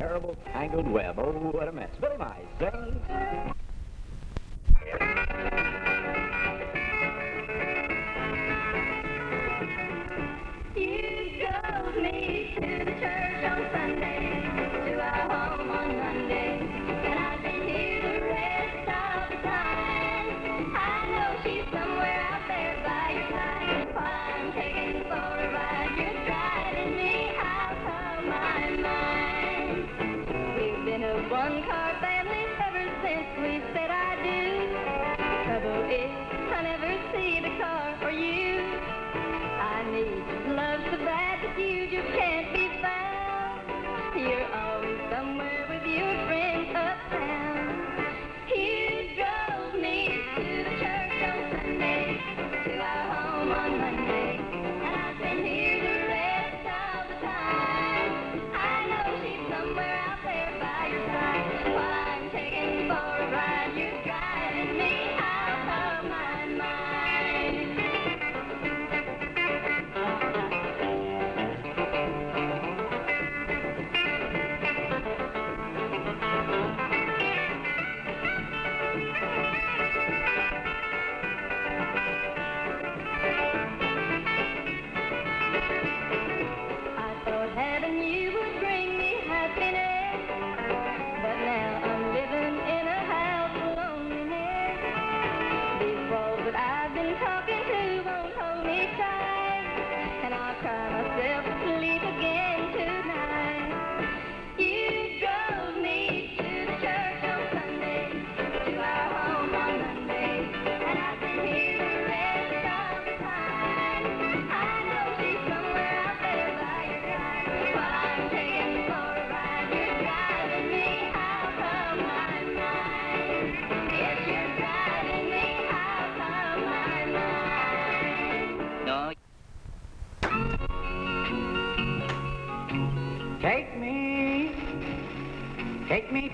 terrible tangled web. Oh, what a mess. Billy Mize, eh?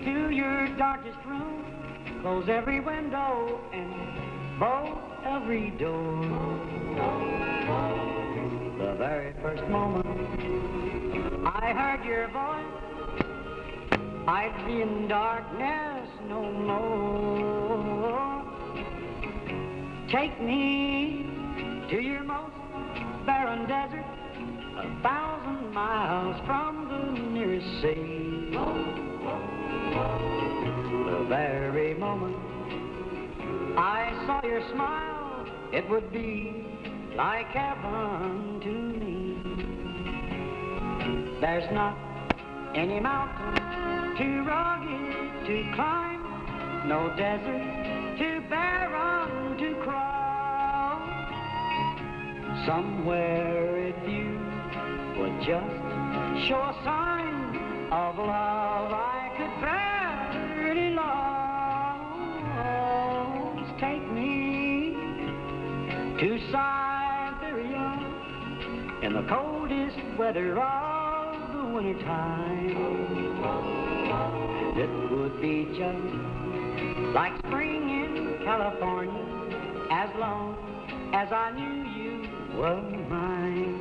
To your darkest room. Close every window and bolt every door. The very first moment I heard your voice, I'd be in darkness no more. Take me to your most barren desert, a thousand miles from the nearest sea. The very moment I saw your smile, it would be like heaven to me. There's not any mountain too rugged to climb, no desert too barren to cross. Somewhere if you would just show a sign of love, I could barely lost. Take me to Siberia in the coldest weather of the winter time. It would be just like spring in California as long as I knew you were mine.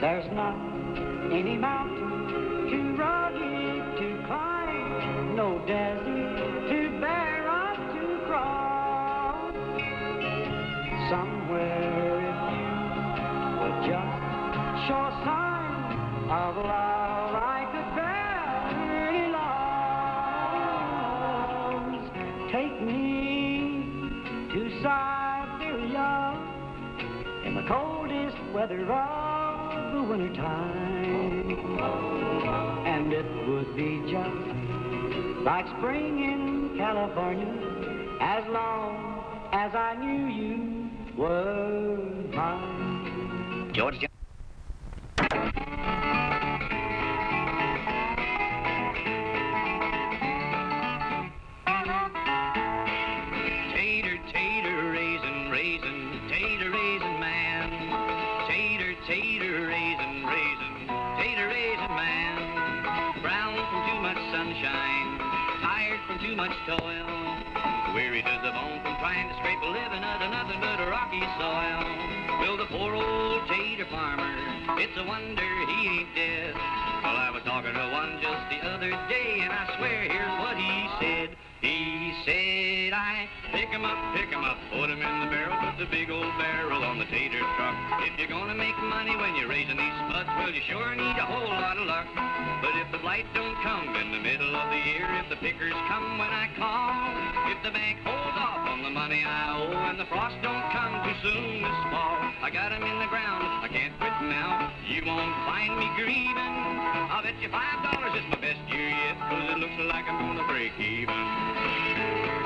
There's not any mountain too rugged to climb, no desert too barren to cross. Somewhere if you would just a sign of love, I could barely lost. Take me to Siberia in the coldest weather of winter time. And it would be just like spring in California as long as I knew you were mine. George to from trying to scrape a living out of nothing but a rocky soil. Well, the poor old tater farmer, it's a wonder he ain't dead. Well, I was talking to one just the other day, and I swear here's what he said. He said, I pick 'em up, pick 'em up, put 'em in the barrel, put the big old barrel on the tater truck. If you're gonna make money when you're raising these spuds, well, you sure need a whole lot of luck. But if the blight don't come in the middle of the year, if the pickers come when I call, if the bank holds off on the money I owe, and the frost don't come too soon this fall, I got 'em in the ground, I can't quit now. You won't find me grieving. I'll bet you five dollars it's my best year yet, cause it looks like I'm gonna break even.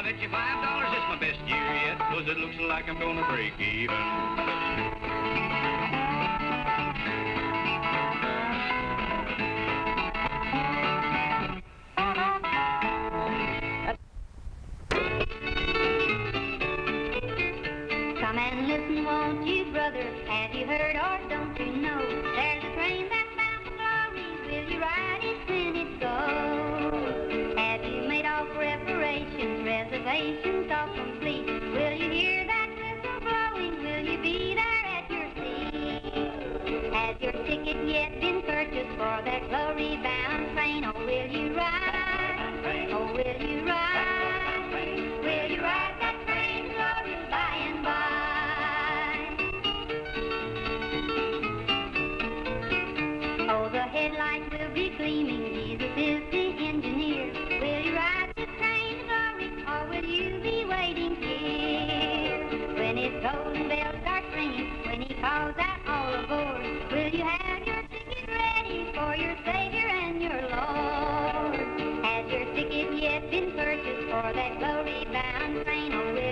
I'll bet you five dollars it's my best year yet, cause it looks like I'm gonna break even. Come and listen, won't you, brother? Have you heard or don't you know? There's a train that's bound for glory. Will you ride it when it goes? Reservations all complete? Will you hear that whistle blowing? Will you be there at your seat? Has your ticket yet been purchased for that glory-bound train? Or will you ride? Or will you ride? Will you ride that train glory by and by? Oh, the headlights will be gleaming. Golden bells start ringing, when he calls out all aboard, will you have your ticket ready for your Savior and your Lord? Has your ticket yet been purchased for that glory-bound train, or will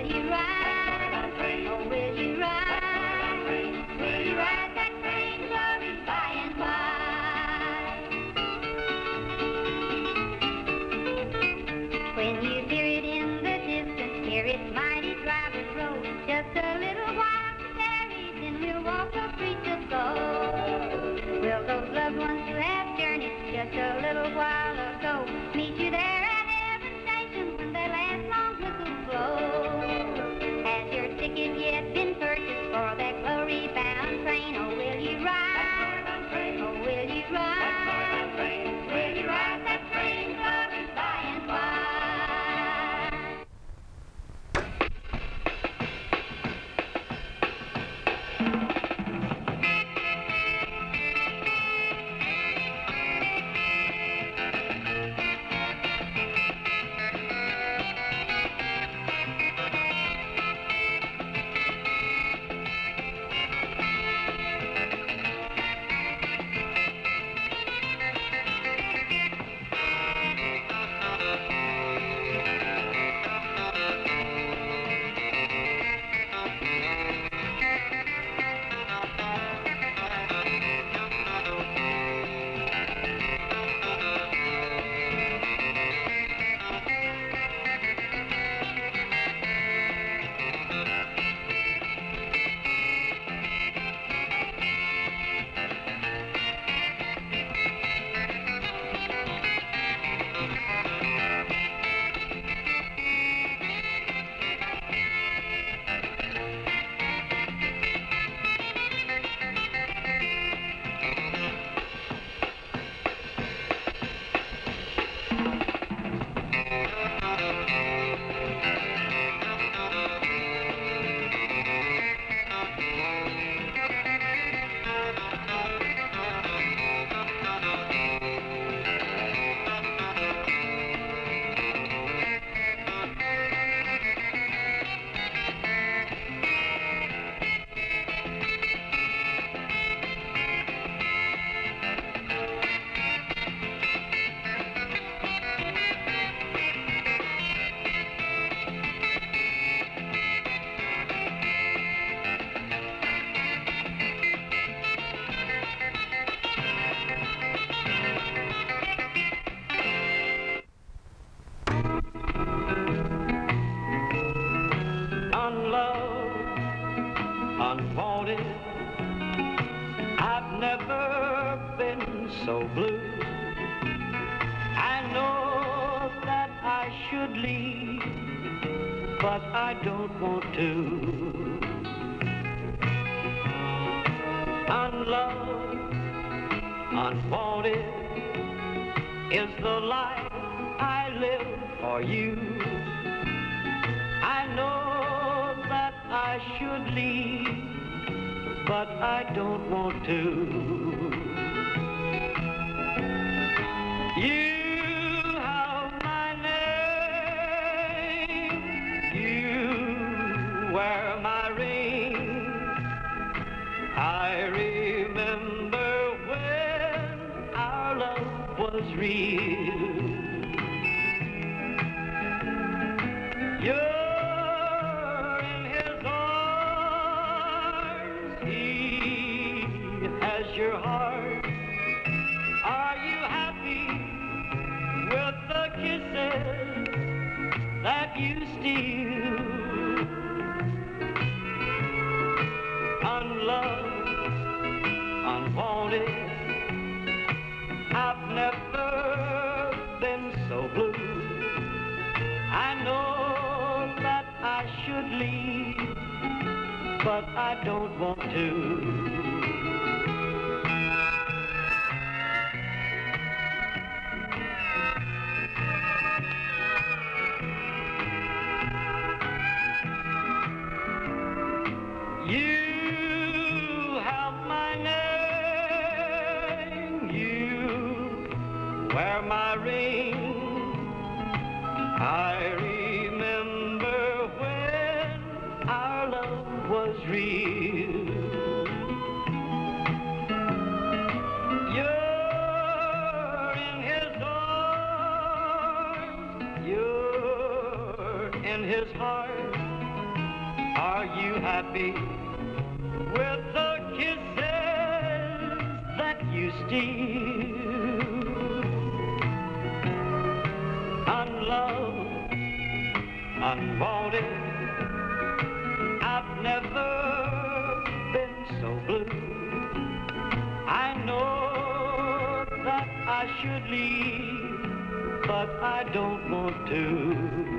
walk a street of gold. Will those loved ones who have journeyed just a little while to. happy with the kisses that you steal. Unloved, unwanted, I've never been so blue. I know that I should leave, but I don't want to.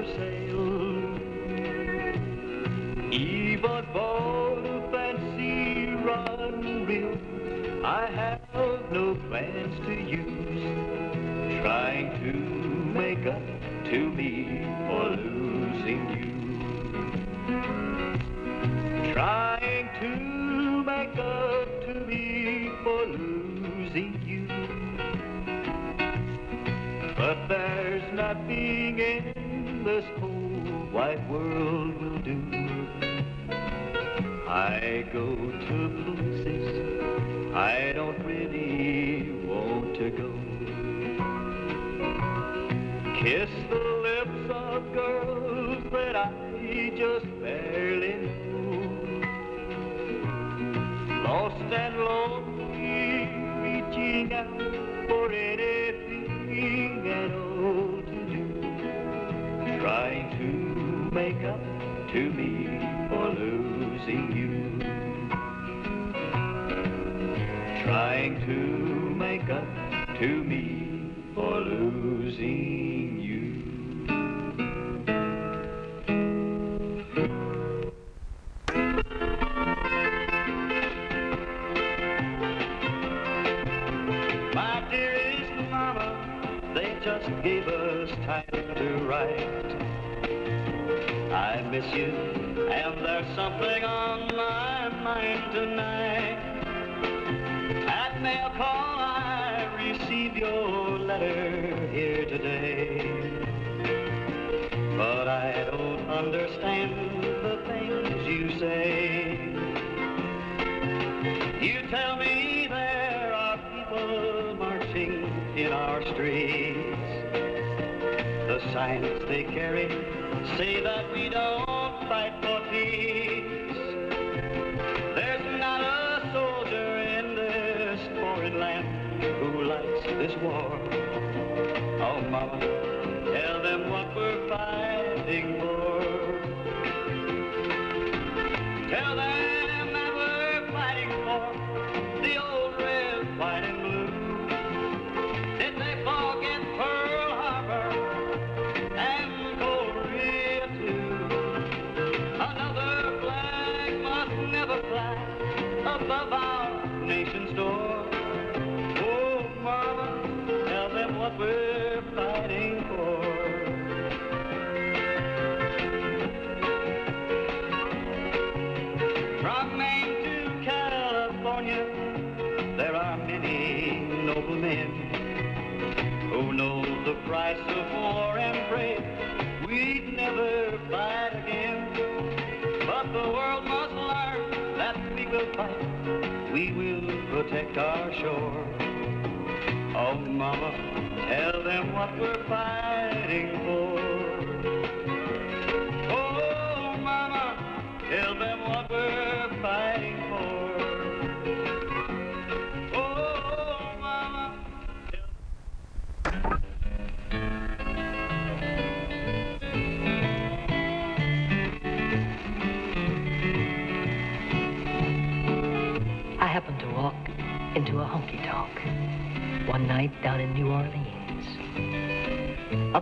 Never sail. Even bought a fancy rod reel I have no plans to use. Trying to make up to me for losing wide world will do. I go to places I don't really want to go. Kiss the lips of girls that I just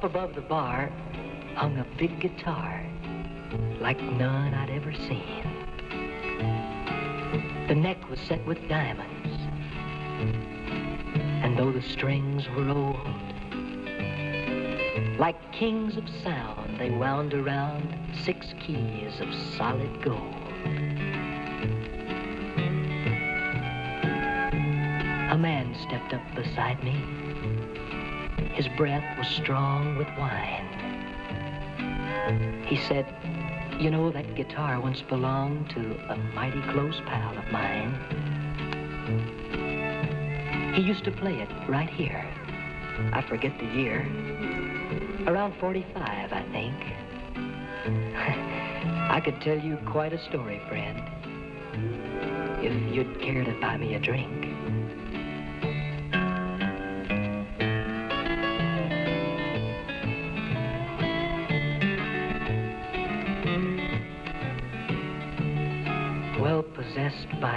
above the bar hung a big guitar like none I'd ever seen. The neck was set with diamonds, and though the strings were old, like kings of sound, they wound around six keys of solid gold. A man stepped up beside me. His breath was strong with wine. He said, You know, that guitar once belonged to a mighty close pal of mine. He used to play it right here. I forget the year. Around 45, I think. I could tell you quite a story, friend, if you'd care to buy me a drink.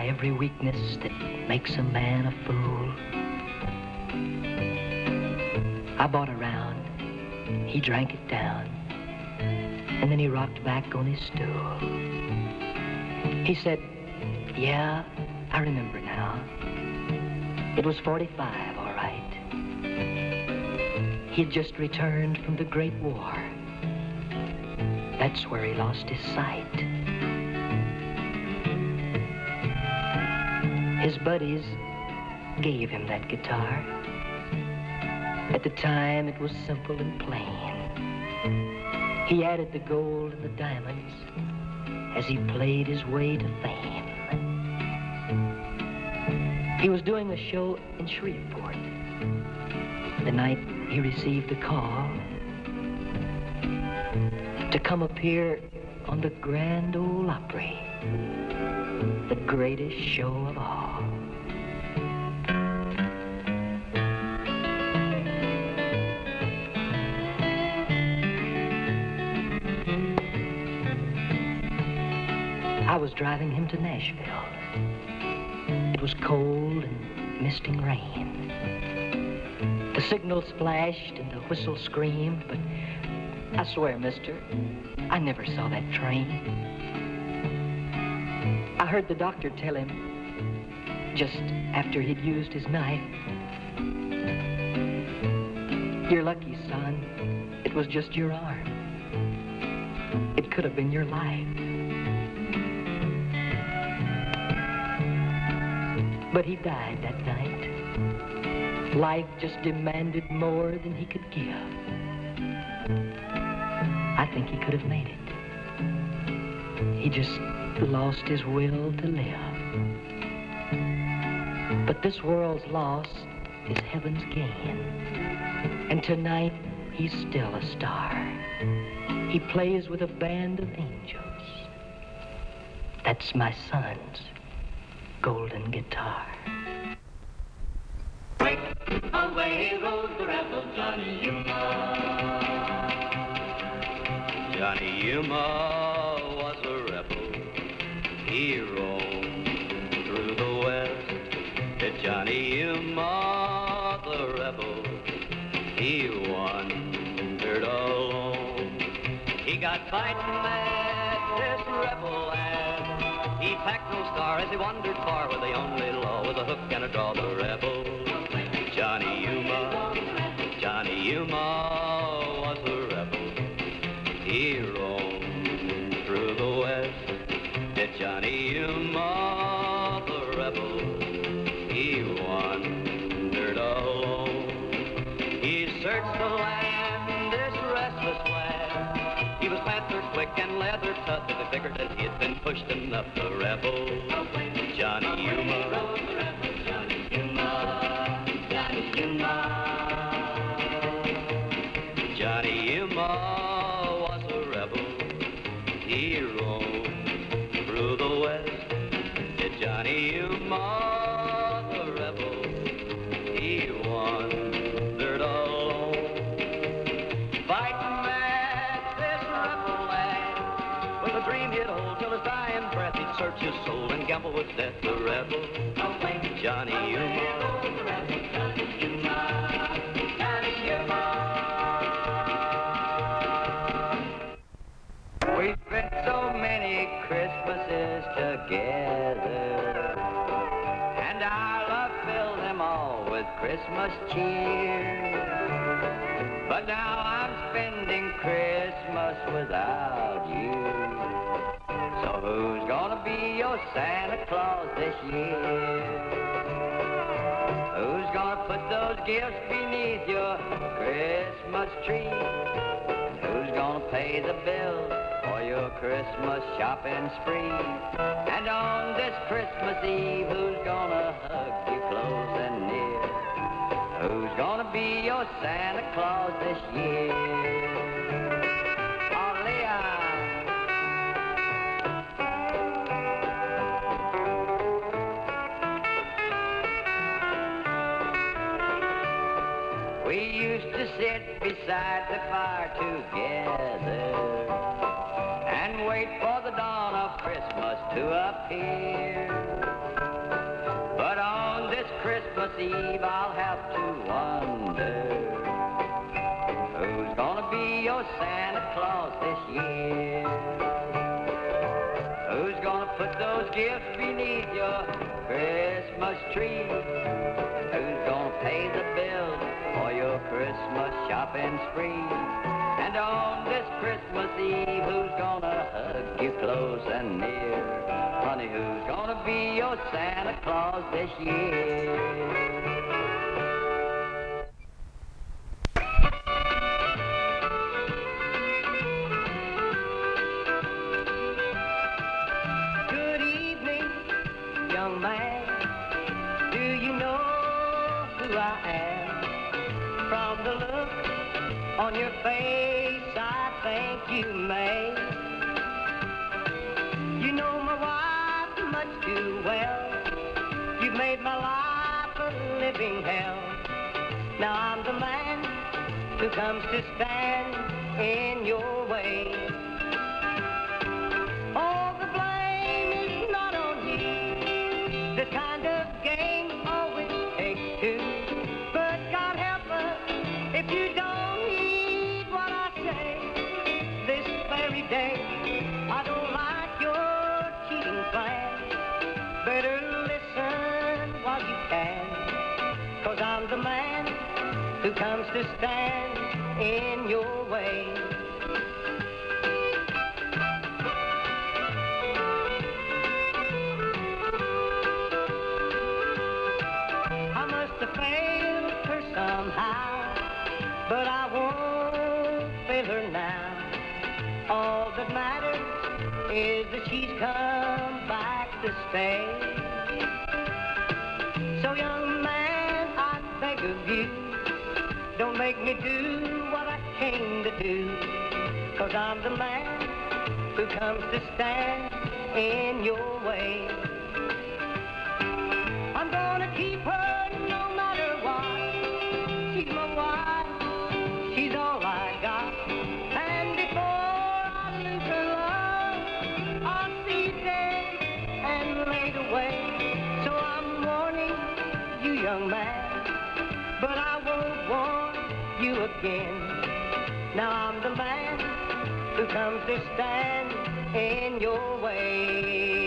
By every weakness that makes a man a fool. I bought a round. He drank it down. And then he rocked back on his stool. He said, Yeah, I remember now. It was 45, all right. He'd just returned from the Great War. That's where he lost his sight. His buddies gave him that guitar. At the time, it was simple and plain. He added the gold and the diamonds as he played his way to fame. He was doing a show in Shreveport. The night he received a call to come appear on the Grand Ole Opry, the greatest show of all. Driving him to Nashville. It was cold and misting rain. The signal flashed and the whistle screamed, but I swear, mister, I never saw that train. I heard the doctor tell him, just after he'd used his knife, You're lucky, son. It was just your arm. It could have been your life. But he died that night. Life just demanded more than he could give. I think he could have made it. He just lost his will to live. But this world's loss is heaven's gain. And tonight, he's still a star. He plays with a band of angels. That's my son's golden guitar. Away rode the rebel Johnny Yuma. Johnny Yuma was a rebel. He roamed through the west. Johnny Yuma, the rebel, he wandered alone. He got fighting mad, star as he wandered far with the only law was a hook and a draw. The rebel, Johnny Yuma, Johnny Yuma was a rebel. He roamed through the west. Did Johnny Yuma, the rebel, he wandered alone. He searched the land, panther and leather tough. If he figured that he had been pushed enough, the rebel, Johnny Yuma. Death. The rebel, Johnny Yuma. We spent so many Christmases together, and our love filled them all with Christmas cheer. But now I'm spending Christmas without you. So who's gonna be your Santa Claus this year? Who's gonna put those gifts beneath your Christmas tree? And who's gonna pay the bill for your Christmas shopping spree? And on this Christmas Eve, who's gonna hug you close and near? Who's gonna be your Santa Claus this year? Sit beside the fire together and wait for the dawn of Christmas to appear. But on this Christmas Eve, I'll have to wonder who's gonna be your Santa Claus this year. Who's gonna put those gifts beneath your Christmas tree? Shopping spree? And on this Christmas Eve, who's gonna hug you close and near? Honey, who's gonna be your Santa Claus this year? On your face, I think you may. You know my wife much too well. You've made my life a living hell. Now I'm the man who comes to stand in your way. All the blame is not on you. This kind of game who comes to stand in your way. I must have failed her somehow, but I won't fail her now. All that matters is that she's come back to stay. So young man, I beg of you, don't make me do what I came to do. Cause I'm the man who comes to stand in your way. I'm gonna keep her to stand in your way.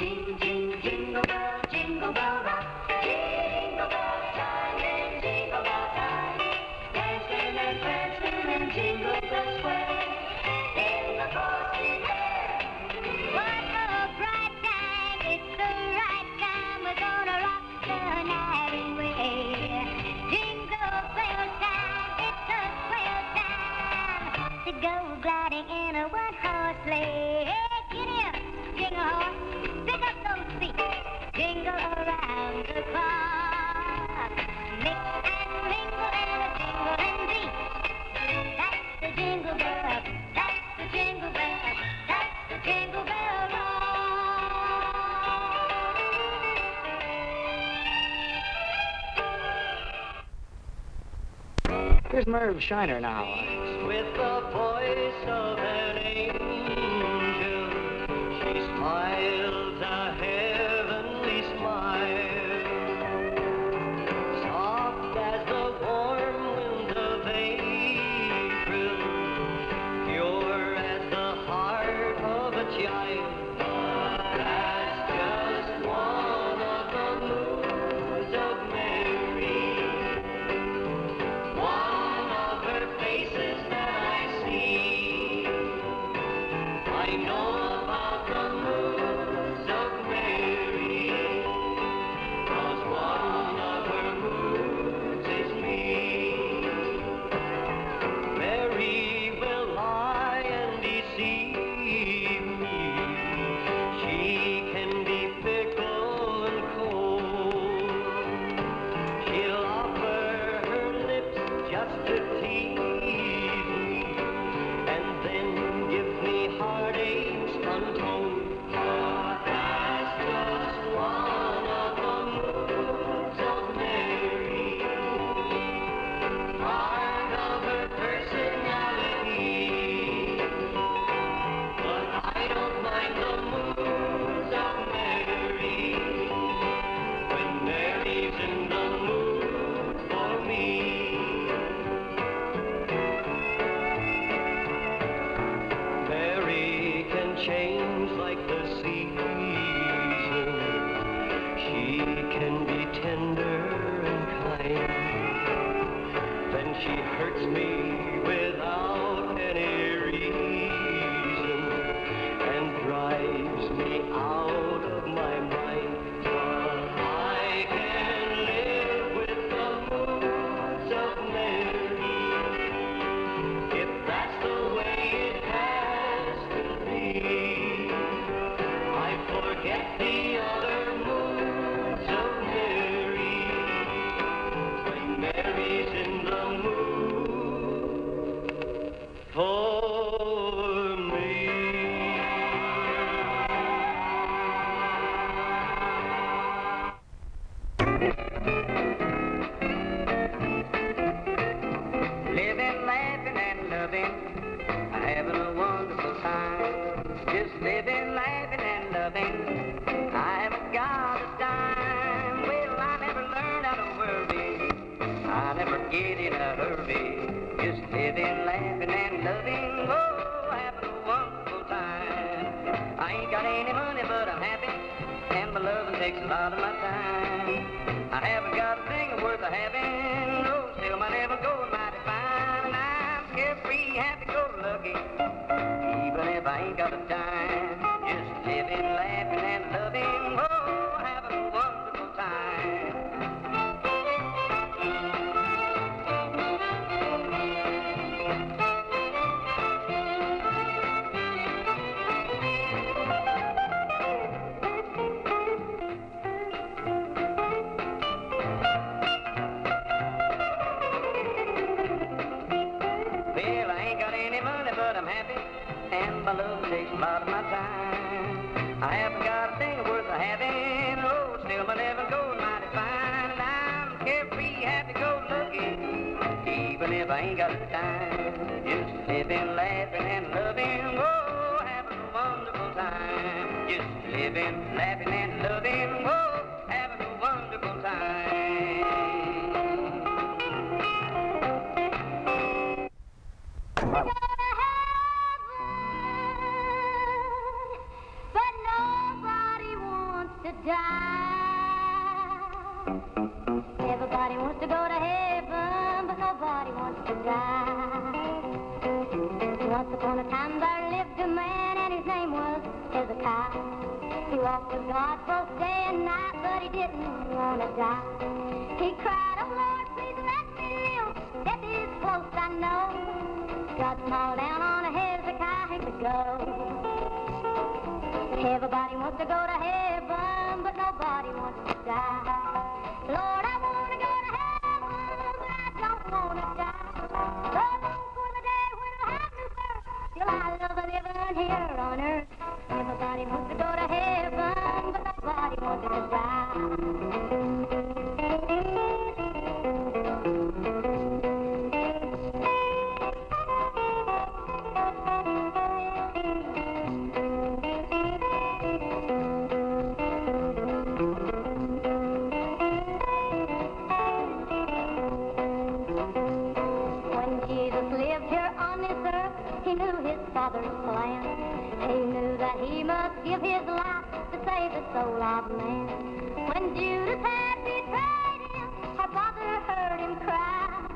Rock. Jing, jing, Here's Merv Shiner now. Living, ain't got time. Just living, laughing, and loving, oh, having a wonderful time. Just living, laughing, and loving, oh, Hezekiah. He walked with God both day and night, but he didn't want to die. He cried, Oh Lord, please let me live. Death is close, I know. God smiled down on Hezekiah to go. Everybody wants to go to heaven, but nobody wants to die. Lord, I want to go to heaven, but I don't want to die. So long for the day when I'll have new birth. Still, I love living here on earth. Everybody wants to go to heaven, but nobody wants to. When Jesus lived here on this earth, he knew his father's plan. He knew that he must give his life to save the soul of man. When Judas had betrayed him, our father heard him cry.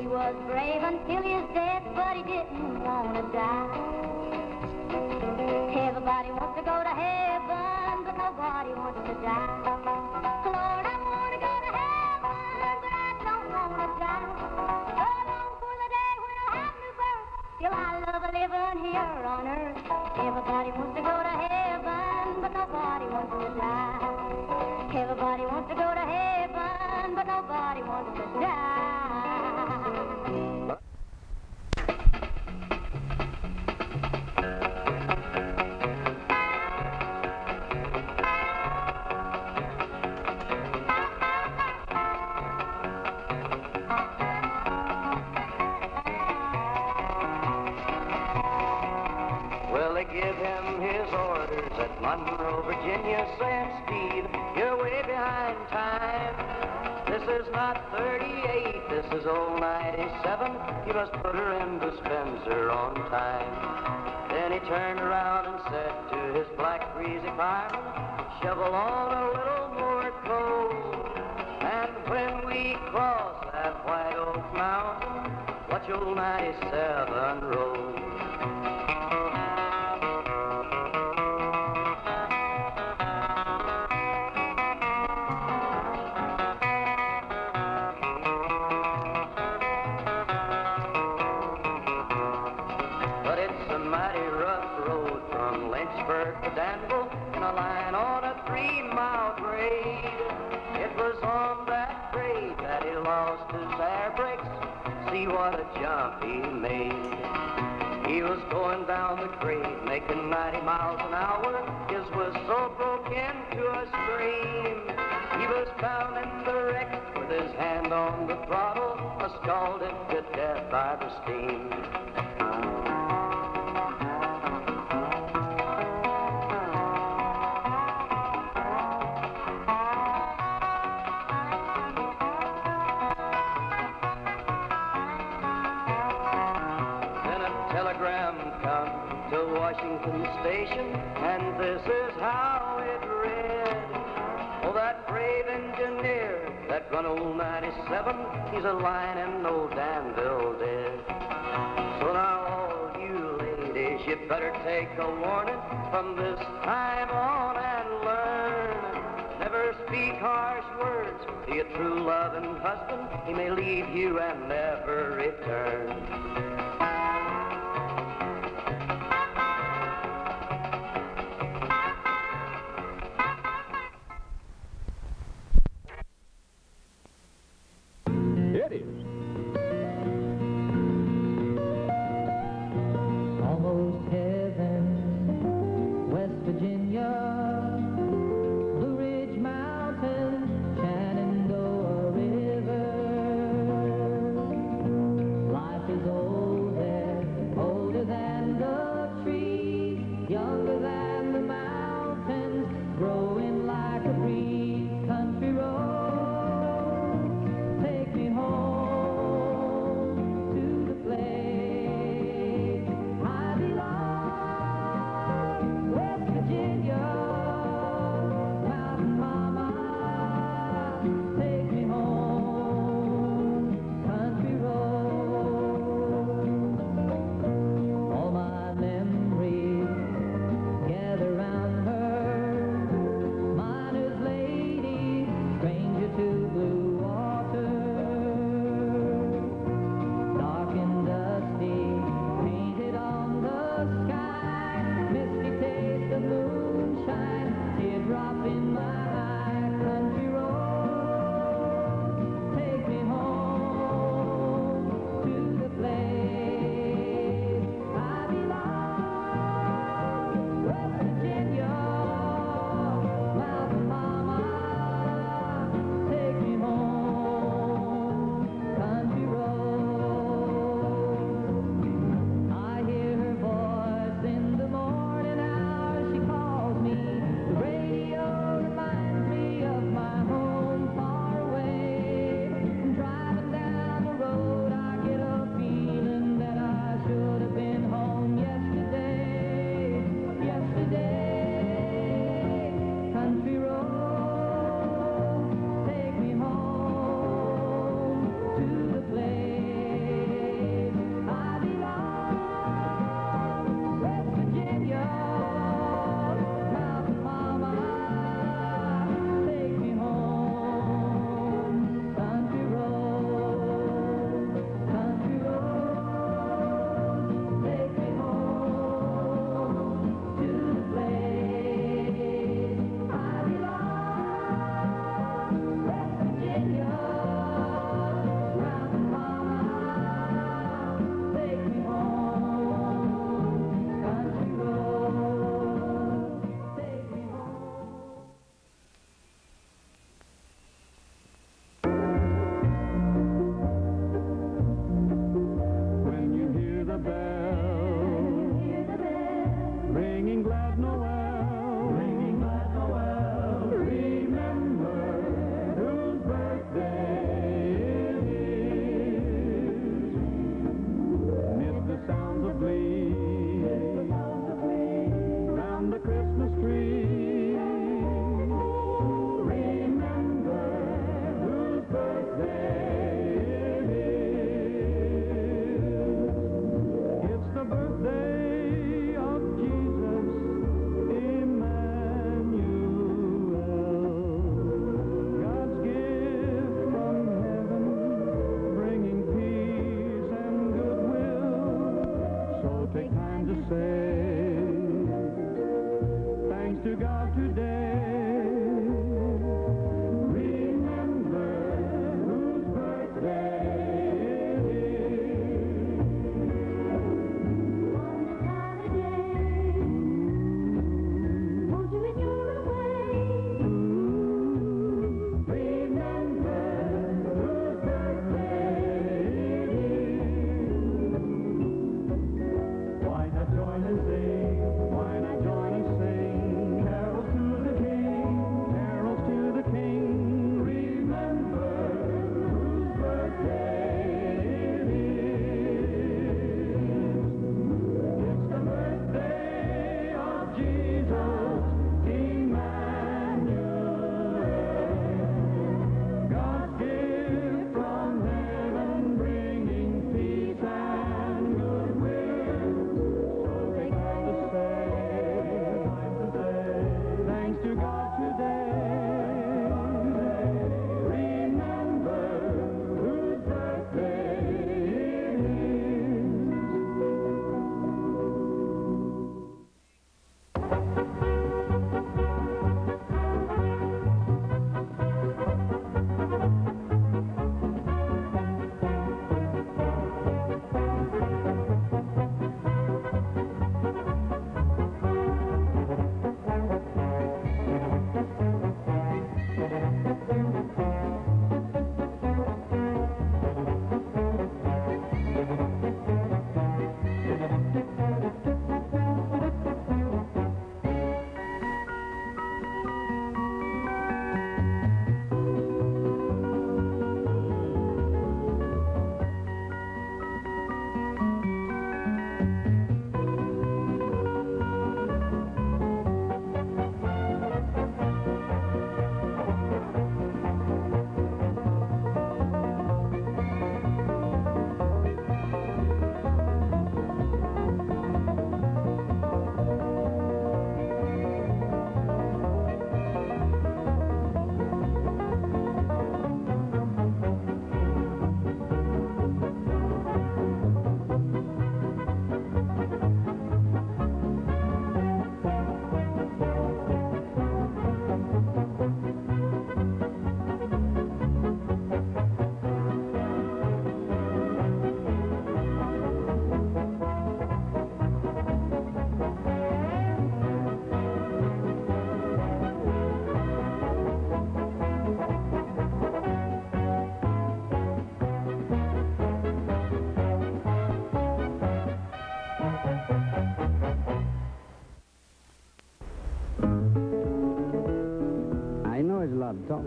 He was brave until his death, but he didn't want to die. Everybody wants to go to heaven, but nobody wants to die. Lord, I want to go to heaven, but I don't want to die. Still, I love living here on earth. Everybody wants to go to heaven, but nobody wants to die. Everybody wants to go to heaven, but nobody wants to die. Saying, Steve, you're way behind time. This is not 38, this is old 97. You must put her in the Spencer on time. Then he turned around and said to his black greasy fireman, shovel on a little more coal. And when we cross that white oak mountain, watch old 97 roll. To Danville in a line on a three-mile grade. It was on that grade that he lost his air brakes. See what a jump he made. He was going down the grade, making 90 miles an hour. His whistle broke into a scream. He was pounding the wreck with his hand on the throttle, scalded to death by the steam. 97, he's a lying in old Danville dead. So now all you ladies, you better take a warning from this time on and learn. Never speak harsh words to your true loving husband. He may leave you and never return.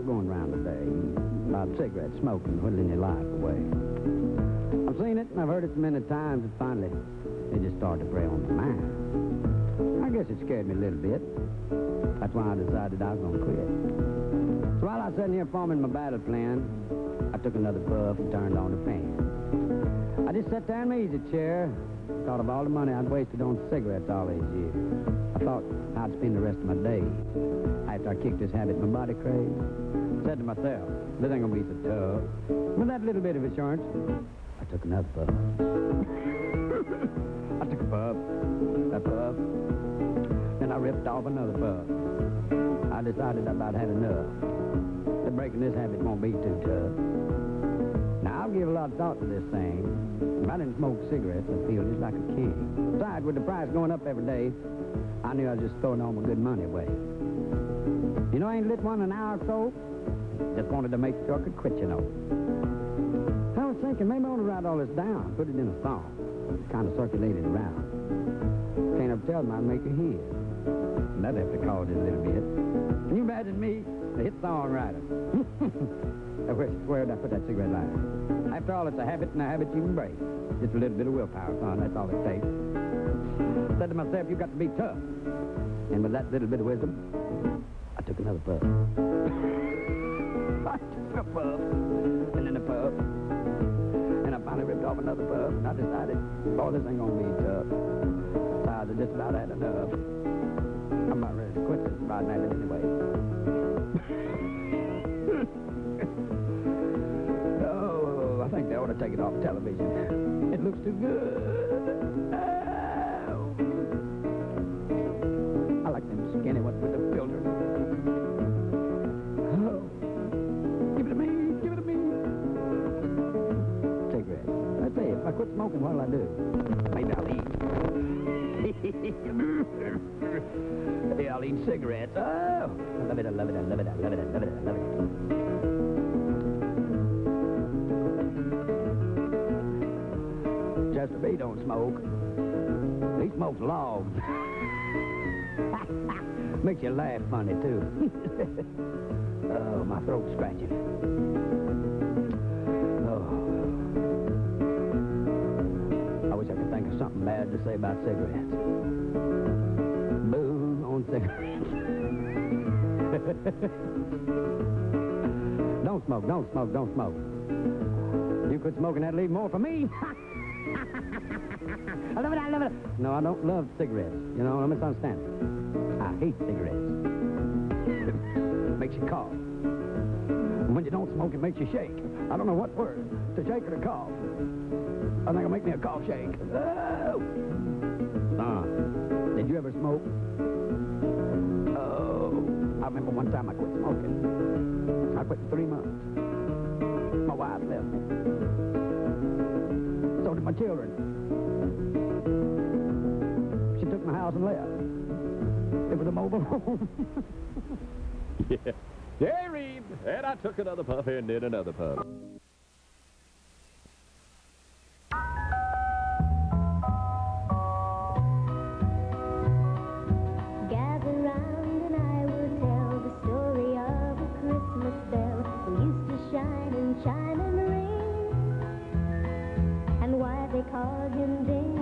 Going around today about cigarette smoking, whittling your life away. I've seen it and I've heard it so many times that finally it just started to prey on my mind. I guess it scared me a little bit. That's why I decided I was going to quit. So while I was sitting here forming my battle plan, I took another puff and turned on the fan. I just sat there in my easy chair, thought of all the money I'd wasted on cigarettes all these years. I thought I'd spend the rest of my day after I kicked this habit my body craved. Said to myself, this ain't gonna be so tough. With that little bit of assurance, I took another puff. I took a puff, a puff, then I ripped off another puff. I decided I about had enough. That breaking this habit won't be too tough. I'll give a lot of thought to this thing. If I didn't smoke cigarettes, I'd feel just like a king. Besides, with the price going up every day, I knew I was just throwing all my good money away. You know, I ain't lit one an hour or so. Just wanted to make sure I could quit, you know. I was thinking, maybe I ought to write all this down, put it in a song, kind of circulate it around. Can't have tell them I'd make a hit. And that'd have to cause it a little bit. Can you imagine me, a hit songwriter? I wish, did I put that cigarette lighter? After all, it's a habit and a habit you can break. Just a little bit of willpower, son, that's all it takes. I said to myself, you've got to be tough. And with that little bit of wisdom, I took another puff. I took a puff, and then a puff. And I finally ripped off another puff, and I decided, boy, this ain't gonna be tough. Besides, I just about had enough. I'm about ready to quit this riding habit anyway. oh, I think they ought to take it off television. It looks too good. Oh. I like them skinny ones with the filter. Oh. Give it to me, give it to me. Cigarette. Let's see, if I quit smoking, what'll I do? Yeah, I'll eat cigarettes. Oh, I love it, I love it, I love it, I love it, I love it, I love it. Chester B don't smoke. He smokes logs. Makes you laugh funny, too. oh, my throat's scratching. Wish I could think of something bad to say about cigarettes. Boo on cigarettes. don't smoke, don't smoke, don't smoke. You quit smoking, that'll leave more for me. I love it, I love it. No, I don't love cigarettes. You know, don't misunderstand. I hate cigarettes. It makes you cough. When you don't smoke, it makes you shake. I don't know what word, to shake or to cough. I think it'll make me a cough shake. Oh! Did you ever smoke? Oh, I remember one time I quit smoking. I quit for three months. My wife left me. So did my children. She took my house and left. It was a mobile home. Yeah. Yeah, Reed. And I took another puff and then another puff. Gather round and I will tell the story of a Christmas bell that used to shine and chime and ring, and why they called him Ding-a-ling.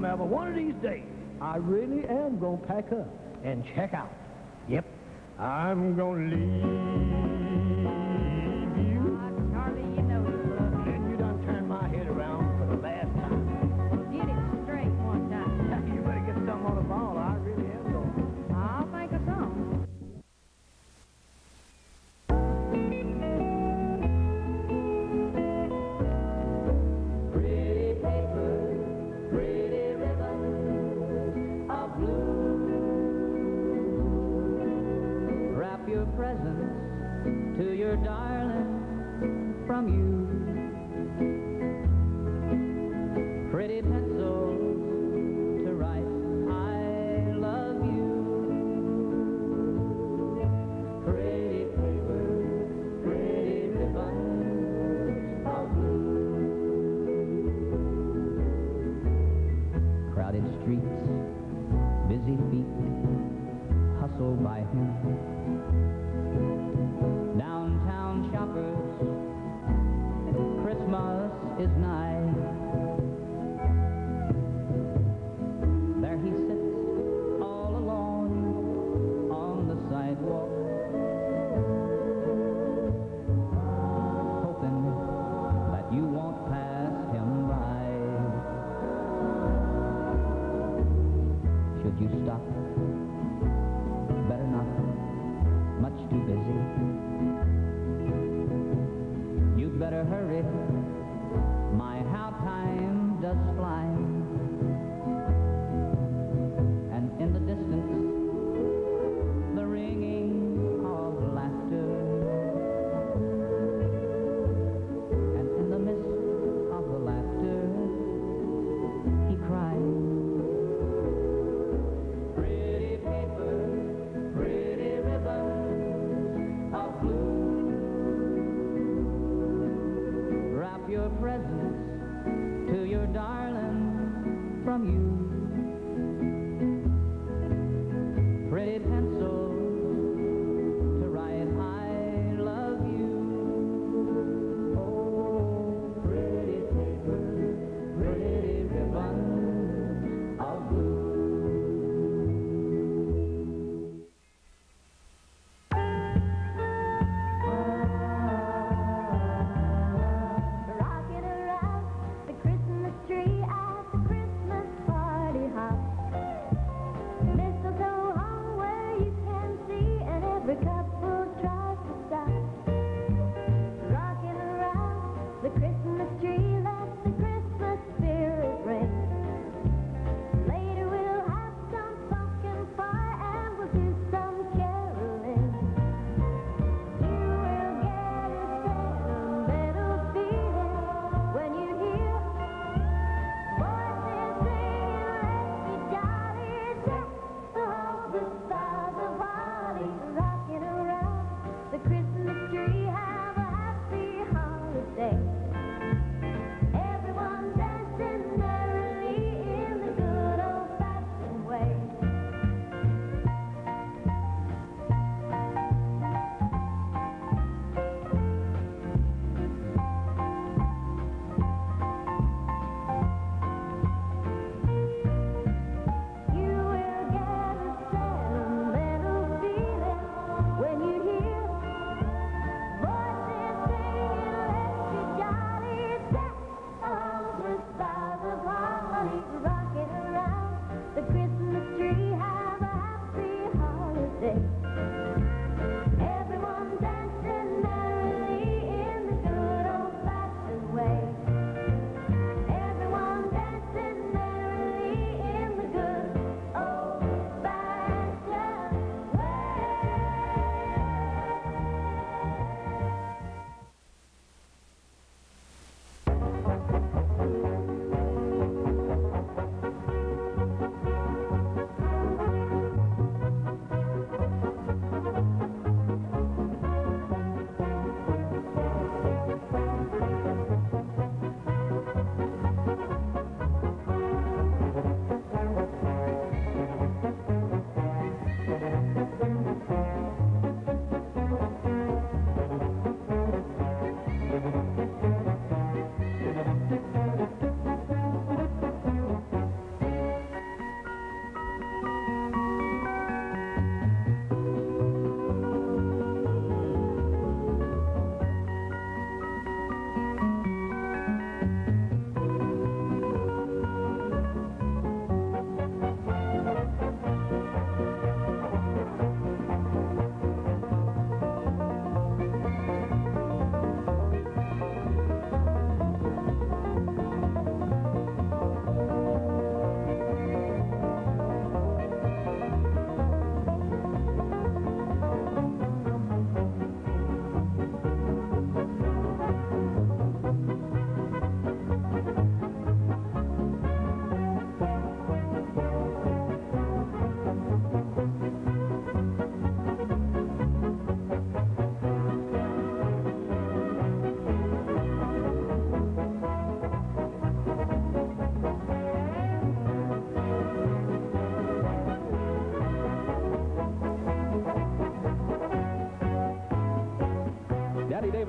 One of these days, I really am going to pack up and check out. Yep. I'm going to leave.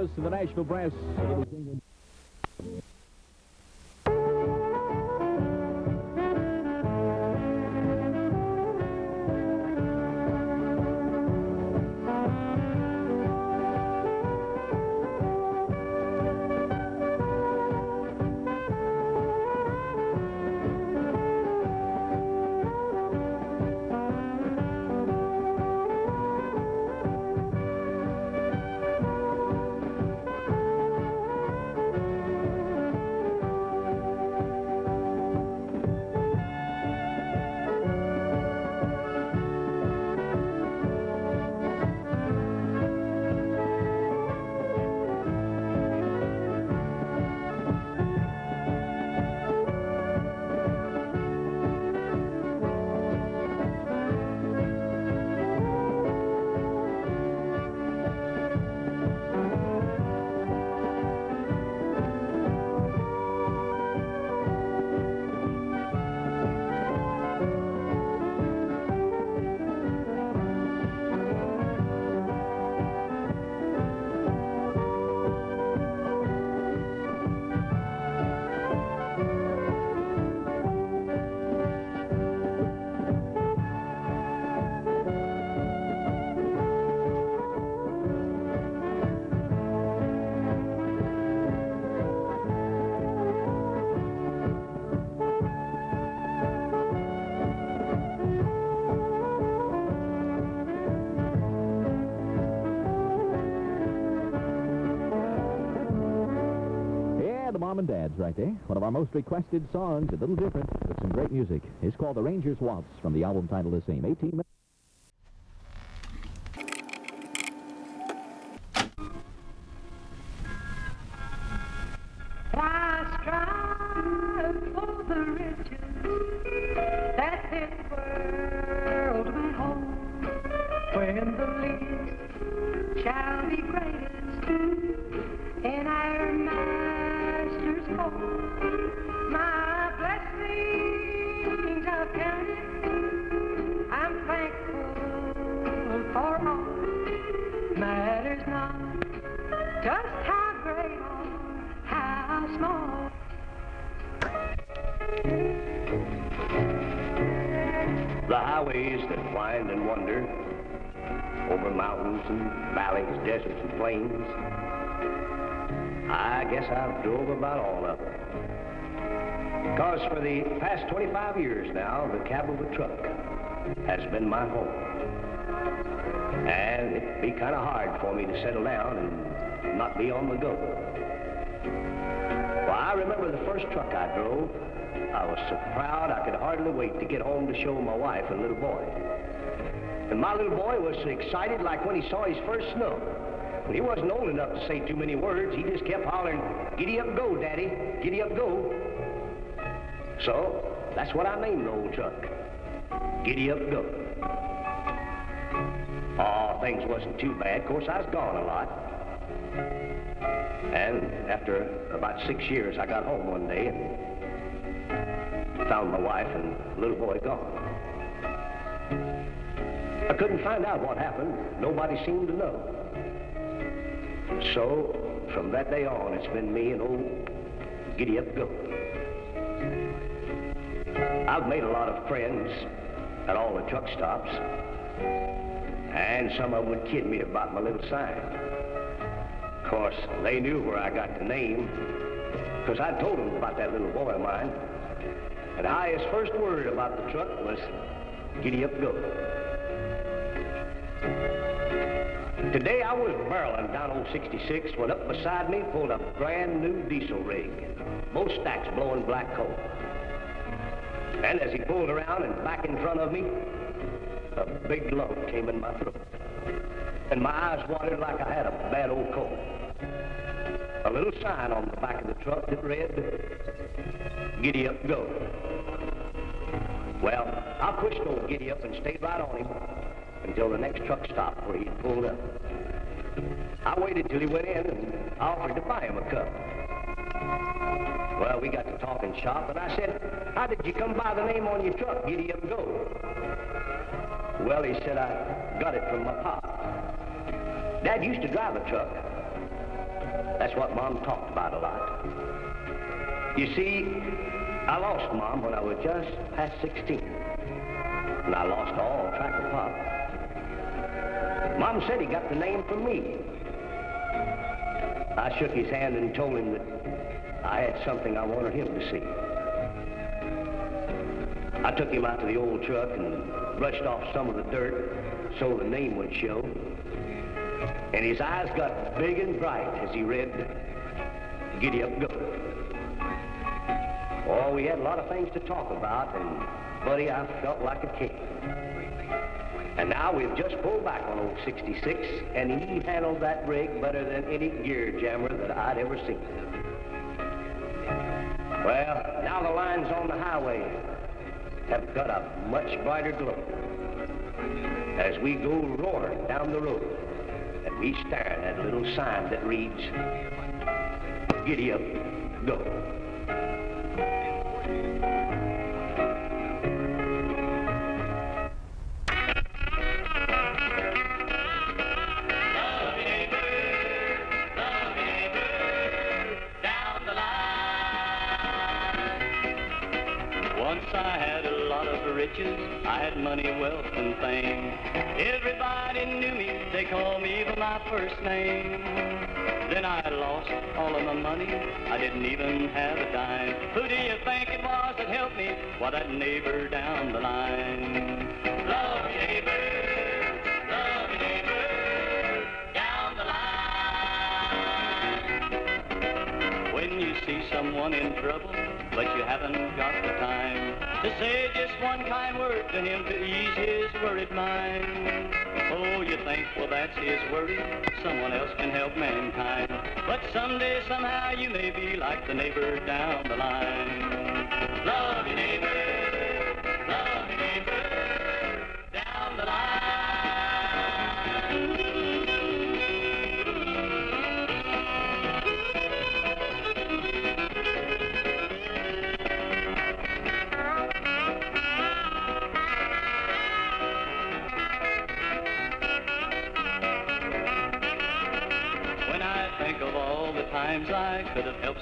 To the Nashville Brass. Mom and dads right there. One of our most requested songs, a little different, but some great music. It's called The Ranger's Waltz from the album titled the same. 18 minutes. Cab of a truck has been my home. And it'd be kind of hard for me to settle down and not be on the go. Well, I remember the first truck I drove. I was so proud I could hardly wait to get home to show my wife and little boy. And my little boy was so excited like when he saw his first snow. When he wasn't old enough to say too many words, he just kept hollering, Giddy up, go, Daddy. Giddy up, go. So, that's what I named old truck. Giddy up, go. Oh, things wasn't too bad. Of course, I was gone a lot. And after about six years, I got home one day and found my wife and little boy gone. I couldn't find out what happened. Nobody seemed to know. So, from that day on, it's been me and old Giddy Up Go. I've made a lot of friends at all the truck stops, and some of them would kid me about my little sign. Of course, they knew where I got the name, because I told them about that little boy of mine. And I, his first word about the truck was, Giddy Up Go. Today I was barreling down old 66 when up beside me pulled a brand new diesel rig, both stacks blowing black coal. And as he pulled around and back in front of me, a big lump came in my throat. And my eyes watered like I had a bad old cold. A little sign on the back of the truck that read, Giddy Up Go. Well, I pushed old Giddy Up and stayed right on him until the next truck stop where he'd pulled up. I waited till he went in and I offered to buy him a cup. Well, we got to talking shop, and I said, how did you come by the name on your truck, Giddy Up Go? Well, he said, I got it from my pop. Dad used to drive a truck. That's what Mom talked about a lot. You see, I lost Mom when I was just past 16. And I lost all track of Pop. Mom said he got the name from me. I shook his hand and told him that I had something I wanted him to see. I took him out to the old truck and brushed off some of the dirt so the name would show. And his eyes got big and bright as he read, Giddy Up Go. Oh, we had a lot of things to talk about, and buddy, I felt like a king. And now we've just pulled back on old 66, and he handled that rig better than any gear jammer that I'd ever seen. Well, now the lines on the highway have got a much brighter glow as we go roaring down the road and we stare at that little sign that reads, Giddy up, go. Didn't even have a dime. Who do you think it was that helped me? Why, that neighbor down the line. Love you, neighbor, love neighbor, down the line. When you see someone in trouble, but you haven't got the time to say just one kind word to him to ease his worried mind. Oh, you think, well, that's his worry. Someone else can help mankind. But someday, somehow, you may be like the neighbor down the line. Love your neighbor, love your neighbor, down the line.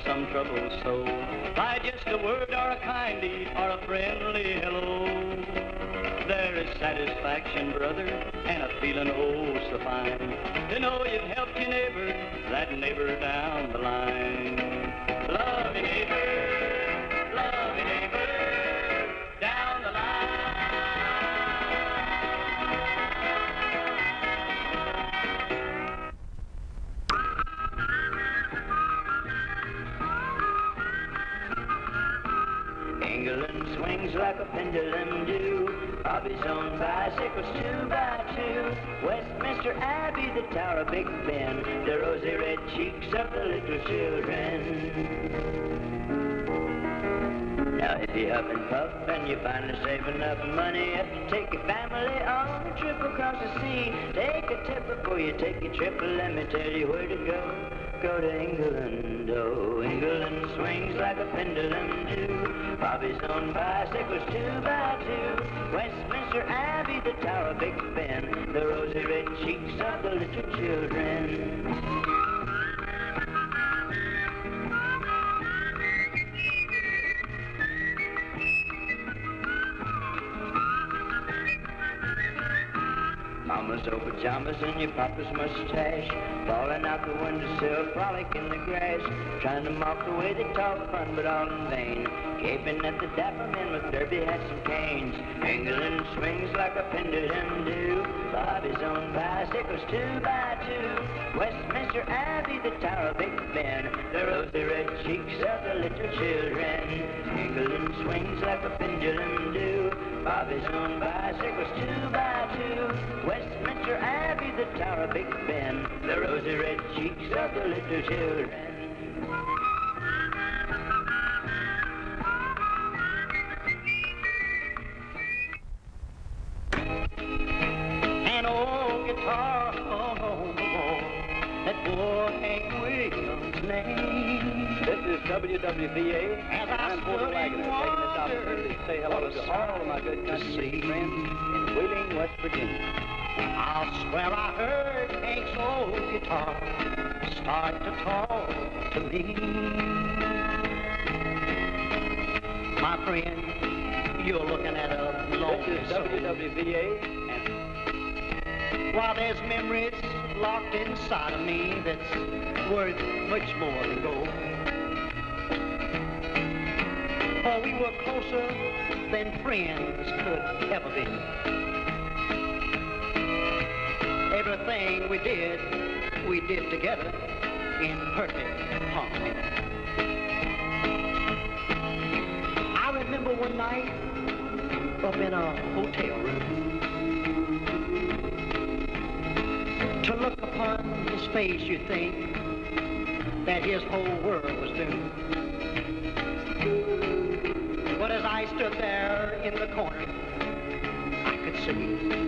Some troubled soul by just a word or a kind deed or a friendly hello, there is satisfaction, brother, and a feeling oh so fine to know you've helped your neighbor, that neighbor down the line. Bicycles two by two. Westminster Abbey, the Tower of Big Ben, the rosy red cheeks of the little children. Now if you huff and puff and you finally save enough money up to take your family on a trip across the sea, take a tip before you take your trip. Let me tell you where to go. Go to England, oh, England swings like a pendulum do. Bobby's on bicycles two by two. Westminster Abbey, the Tower Big Ben, the rosy red cheeks of the little children. Mama's old pajamas and your papa's mustache Falling out the windowsill, frolic in the grass. Trying to mock the way they talk fun, but all in vain. Gaping at the dapper men with derby hats and canes. England swings like a pendulum do. Bobby's on bicycles two by two. Westminster Abbey, the Tower of Big Ben. The rosy red cheeks of the little children. England swings like a pendulum do. Bobby's on bicycles two by two Westminster Abbey, the Tower of Big Ben The rosy red cheeks of the little children An old guitar hung on the wall. That boy Hank Williams' name. This is WWVA. I I'm Porter Wagoner, and taking this opportunity to say hello to all of my good country friends in Wheeling, West Virginia. I swear I heard Hank's old guitar start to talk to me. My friend, you're looking at a lonely This is soul. WWVA While there's memories locked inside of me that's worth much more than gold. For we were closer than friends could ever be. Everything we did, we did together in perfect harmony. I remember one night up in a hotel room to look upon his face, you think that his whole world was doomed. But as I stood there in the corner, I could see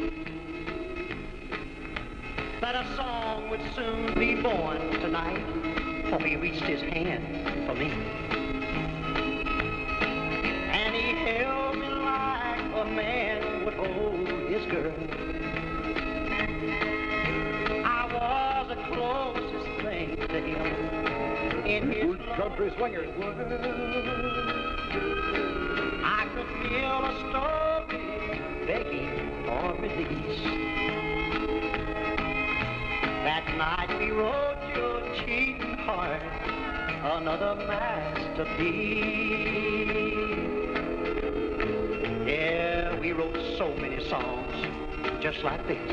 that a song would soon be born tonight, for he reached his hand for me. And he held me like a man would hold his girl. I was the closest thing to him in his country swingers world. I could feel a story begging for release. That night we wrote your cheating heart another masterpiece. Yeah, we wrote so many songs just like this.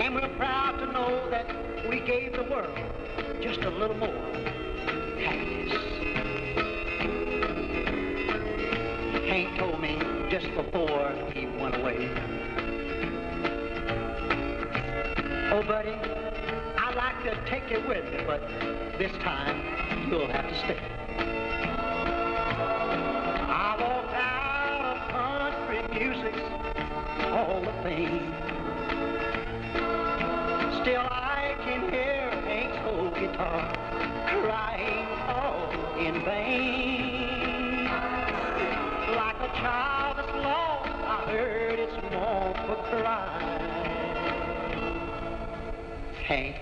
And we're proud to know that we gave the world just a little more but this time you'll have to stay. I walked out of country music's all the fame. Still I can hear Hank's old guitar crying all in vain. Like a child that's lost, I heard its mournful cry. Hank,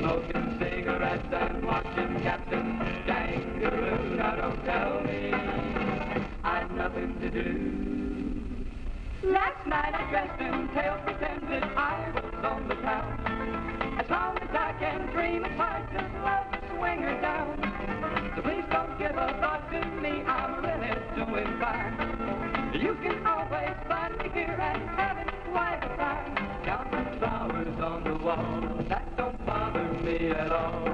Smoking cigarettes and watching Captain Kangaroo. Now don't tell me I've nothing to do. Last night I dressed in tail pretended I was on the town. As long as I can dream, it's hard to love the swinger down. So please don't give a thought to me, I'm really doing fine. You can always find me here and having quite a time. Counting flowers on the wall, all.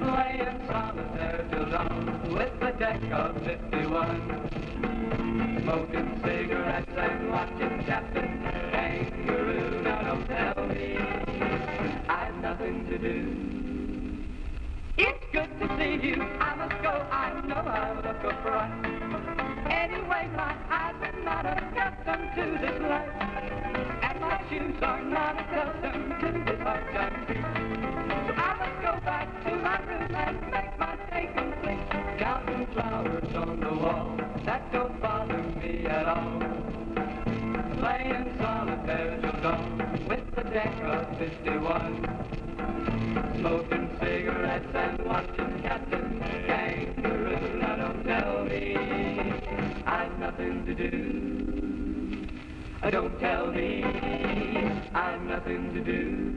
Playing solitaire till dawn with the deck of 51. Smoking cigarettes and watching Captain Kangaroo. Now don't tell me I've nothing to do. It's good to see you. I must go. I know I look a fright. Anyway, my eyes are not accustomed to this life. And my shoes are not accustomed to this hard time back to my room and make my day complete. Counting flowers on the wall, that don't bother me at all. Playing solitaire till dawn with the deck of 51. Smoking cigarettes and watching Captain Kangaroo. Now don't tell me I've nothing to do. Uh, Don't tell me I've nothing to do.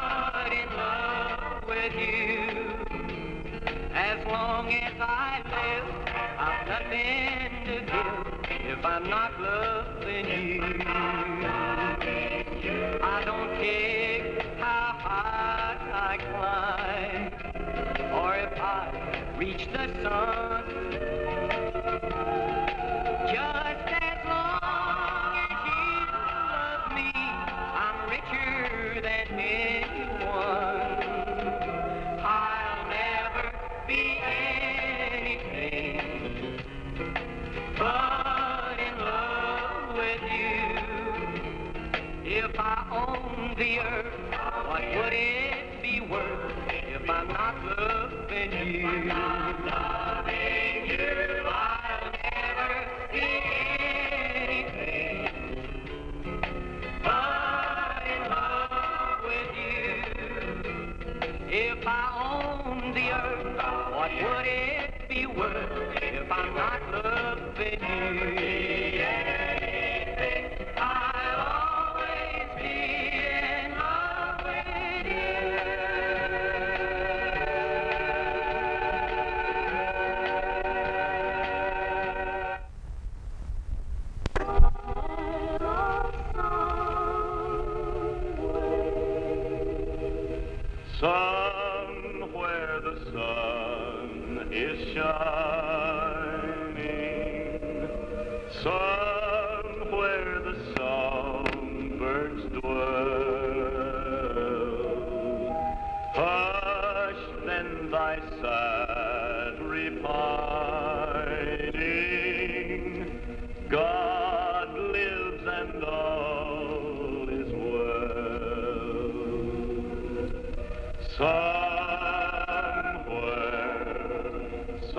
as long as I live, I've nothing to give if I'm not loving you. I don't care how high I climb or if I reach the sun. from the earth. What would it be worth if I'm not loving you? If I'm not loving you, I'll never see anything but in love with you. If I own the earth, what would it be worth if I'm not loving you?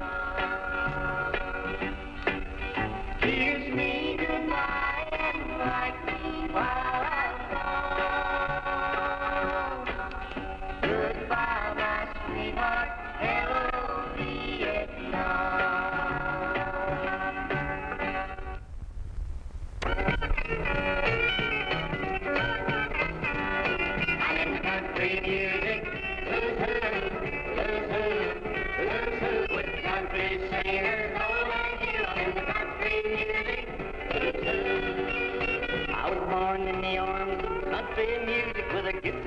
lost.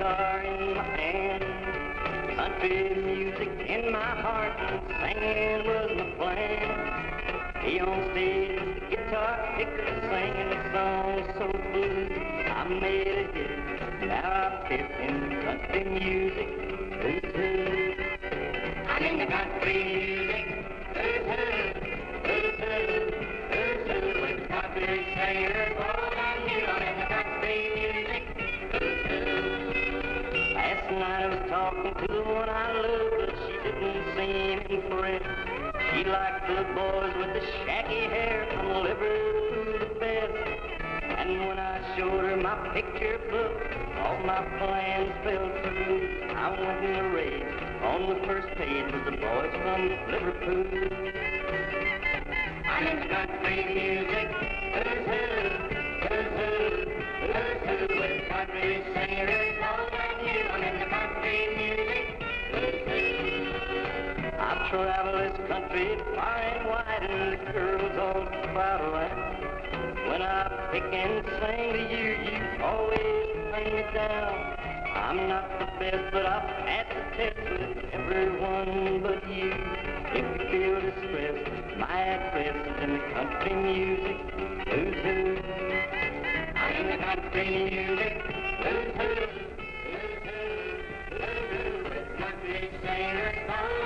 Guitar in my hand. Country music in my heart singing was my plan. Be on stage the guitar picker singing a song so blue. I made a hit. Now I fit in country music. Who's who? I'm in the country music. Who's who? Who's who? Who's who? With country singers, seem impressed. She liked the boys with the shaggy hair from Liverpool to Best. And when I showed her my picture book, all my plans fell through. I went in a rage. On the first page was the boys from Liverpool. I'm in the country music. Who's who? Who's who? Who's who? With country singers, travel this country and wide, and girls crowd around. When I pick and sing to you, you always bring me down. I'm not the best, but I've passed the test with everyone but you. If you feel distressed, my address is in the country music. Who's who? I'm in the country music. Who's who? Who's who? Who's who? Country calling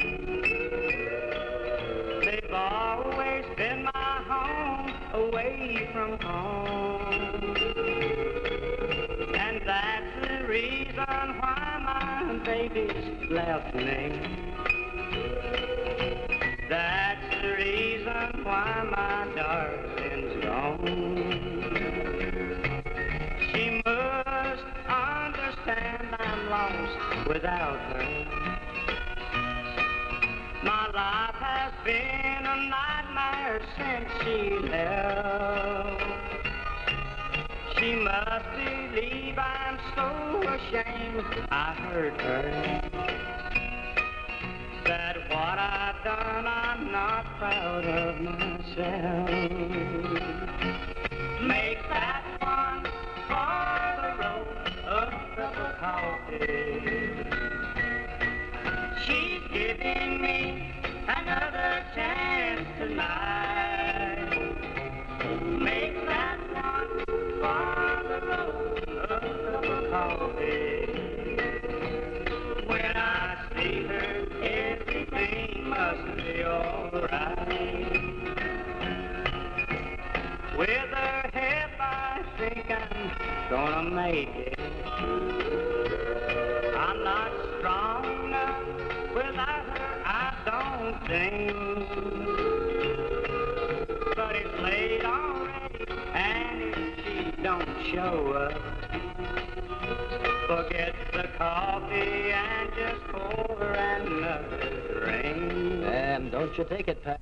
away from home. And that's the reason why my baby's left me. That's the reason why my darling's gone. She must understand I'm lost without her. My life has been a nightmare since she left. She must believe I'm so ashamed I hurt her. That what I've done I'm not proud of myself. Make that one for the road of double coffee. Chance tonight. Make that one for the road of double coffee. When I see her, everything must be alright. With her help, I think I'm gonna make it. I'm not strong enough without her, but it's late already, and if she don't show up, forget the coffee and just pour another drink. And don't you take it, Pat.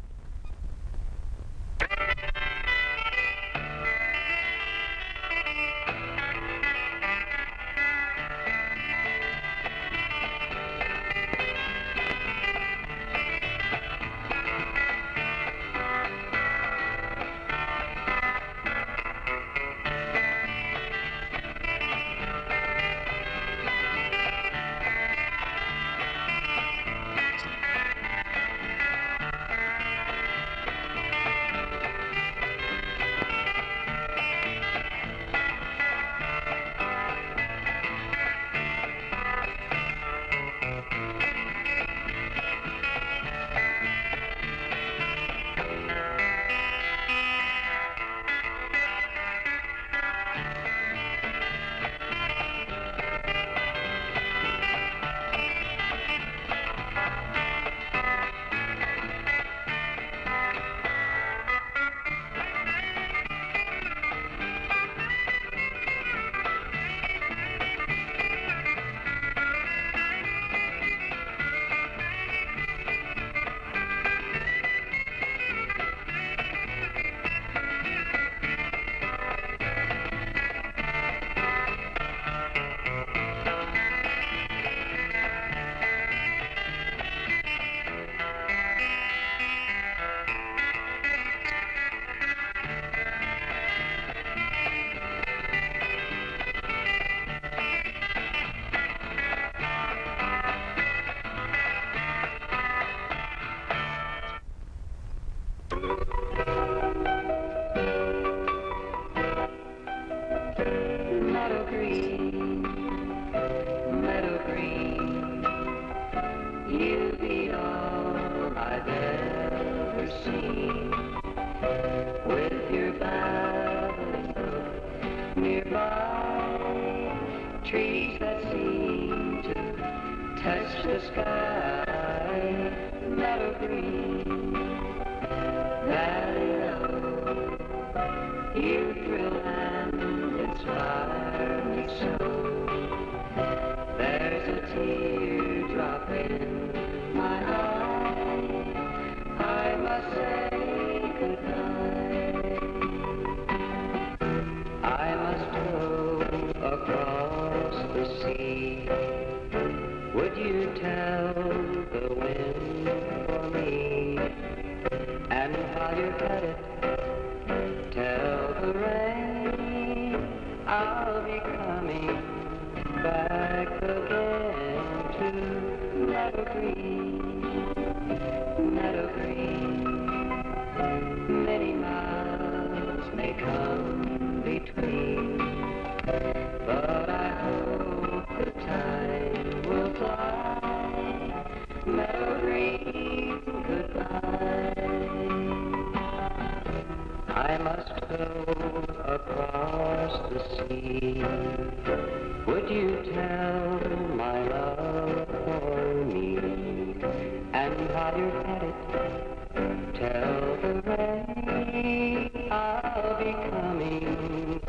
are becoming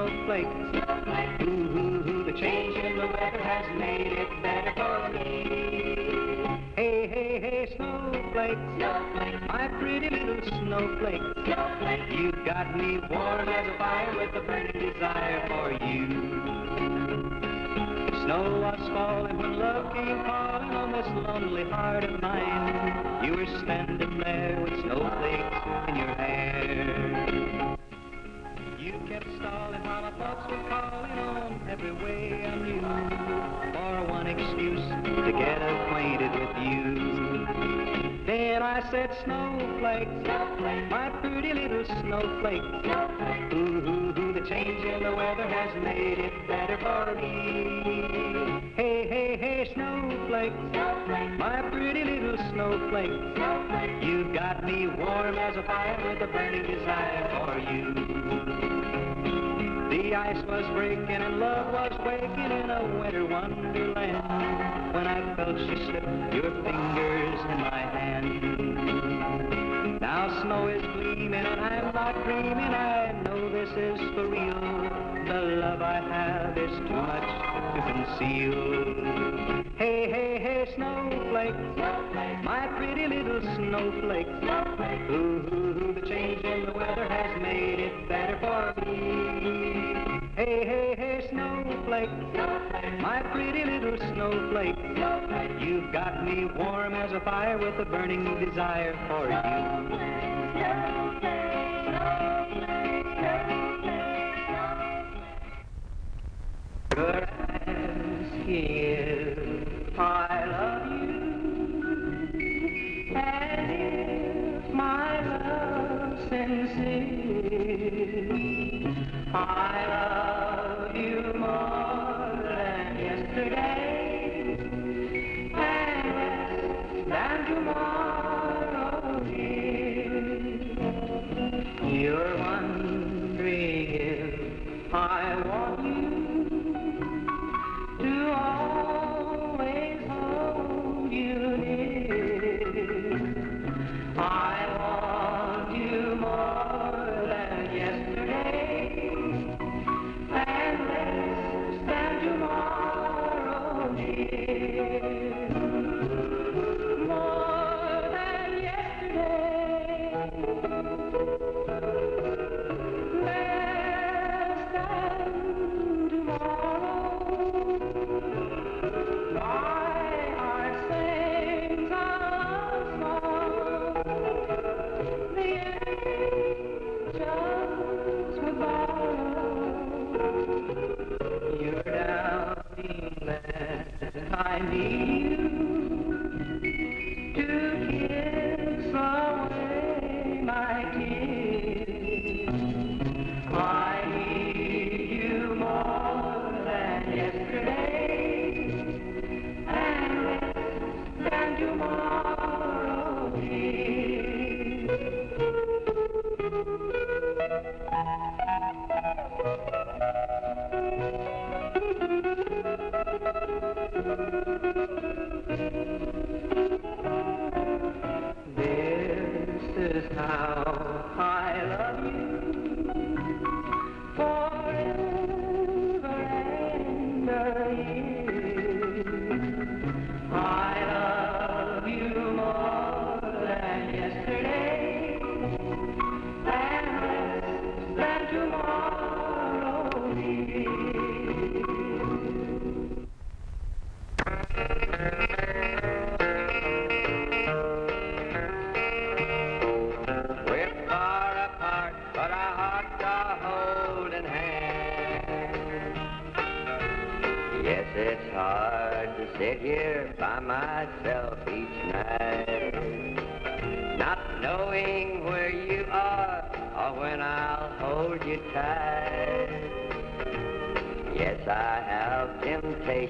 little snowflake. Ooh, ooh, ooh, the change in the weather has made it better for me. Hey, hey, hey, snowflake, snowflake, my pretty little snowflake. Snowflake, you got me warm as a fire with a burning desire for you. Snow was falling when love came calling on this lonely heart of mine. You were standing there with snowflakes in your hair. You kept stalling while my thoughts were calling on every way I knew for one excuse to get acquainted with you. Then I said, Snowflake, snowflake, my pretty little snowflake. Snowflake. Ooh, ooh, ooh, the change in the weather has made it better for me. Hey, hey, hey, snowflake, snowflake, my pretty little snowflake. Snowflake. You've got me warm as a fire with a burning desire for you. The ice was breaking and love was waking in a winter wonderland. When I felt you slip your fingers in my hand. Now snow is gleaming and I'm not dreaming. I know this is for real. The love I have is too much to conceal. Hey, hey, hey, snowflake, snowflake, my pretty little snowflake. snowflake. Ooh, ooh, ooh, the change in the weather has made it better for me. Hey, hey, hey, snowflake, my pretty little snowflake. You've got me warm as a fire with a burning desire for you. Your eyes give I love you as if my love sincere. I love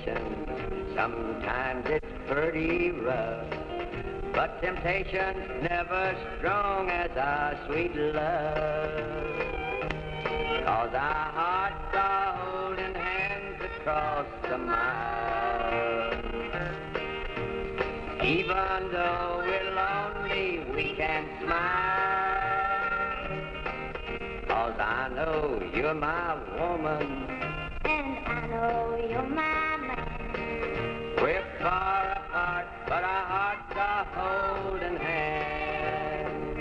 temptation. Sometimes it's pretty rough. But temptation's never strong as our sweet love. Cause our hearts are holding hands across the mile. Even though we're lonely, we can smile. Cause I know you're my woman. And I know you're my far apart, but our hearts are holding hands.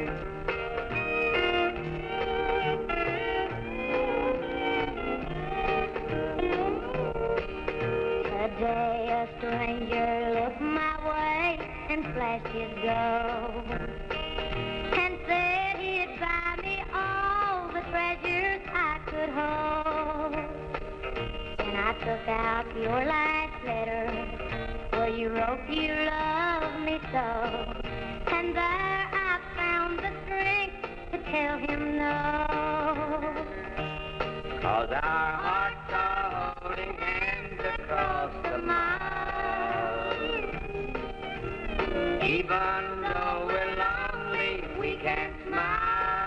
Today a stranger looked my way and flashed his gold and said he'd buy me all the treasures I could hold. And I took out your last letter you wrote you love me so. And there I found the strength to tell him no. Cause our hearts are holding hands across the mile. Even though we're lonely, we can smile.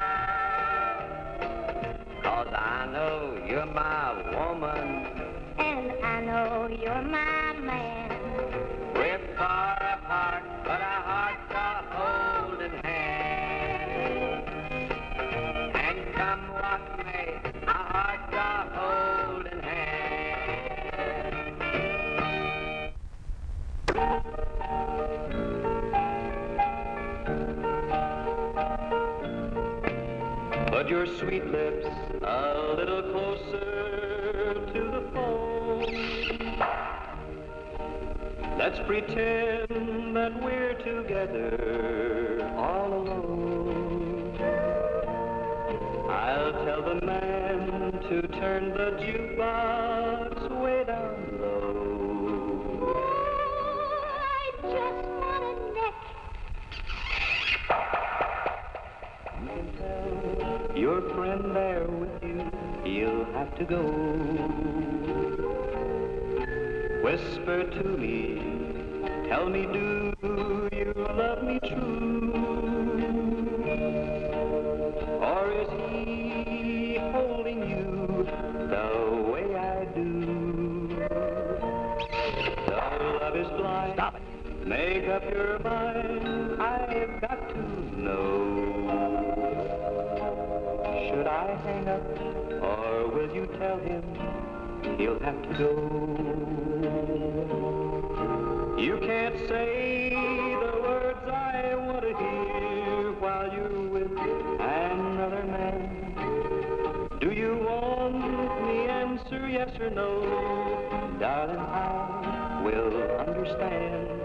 Cause I know you're my woman. And I know you're my man. Far apart, but our hearts are holding hands. And come what may, our hearts are holding hands. Put your sweet lips a little closer Let's pretend that we're together all alone. I'll tell the man to turn the jukebox way down low. I just want a neck. Your friend there with you, he'll have to go. Whisper to me, tell me, do you love me true? Or is he holding you the way I do? Though love is blind, stop it. Make up your mind, I've got to know. Should I hang up, or will you tell him he'll have to go? You can't say the words I want to hear while you're with another man. Do you want me answer yes or no? Darling, I will understand.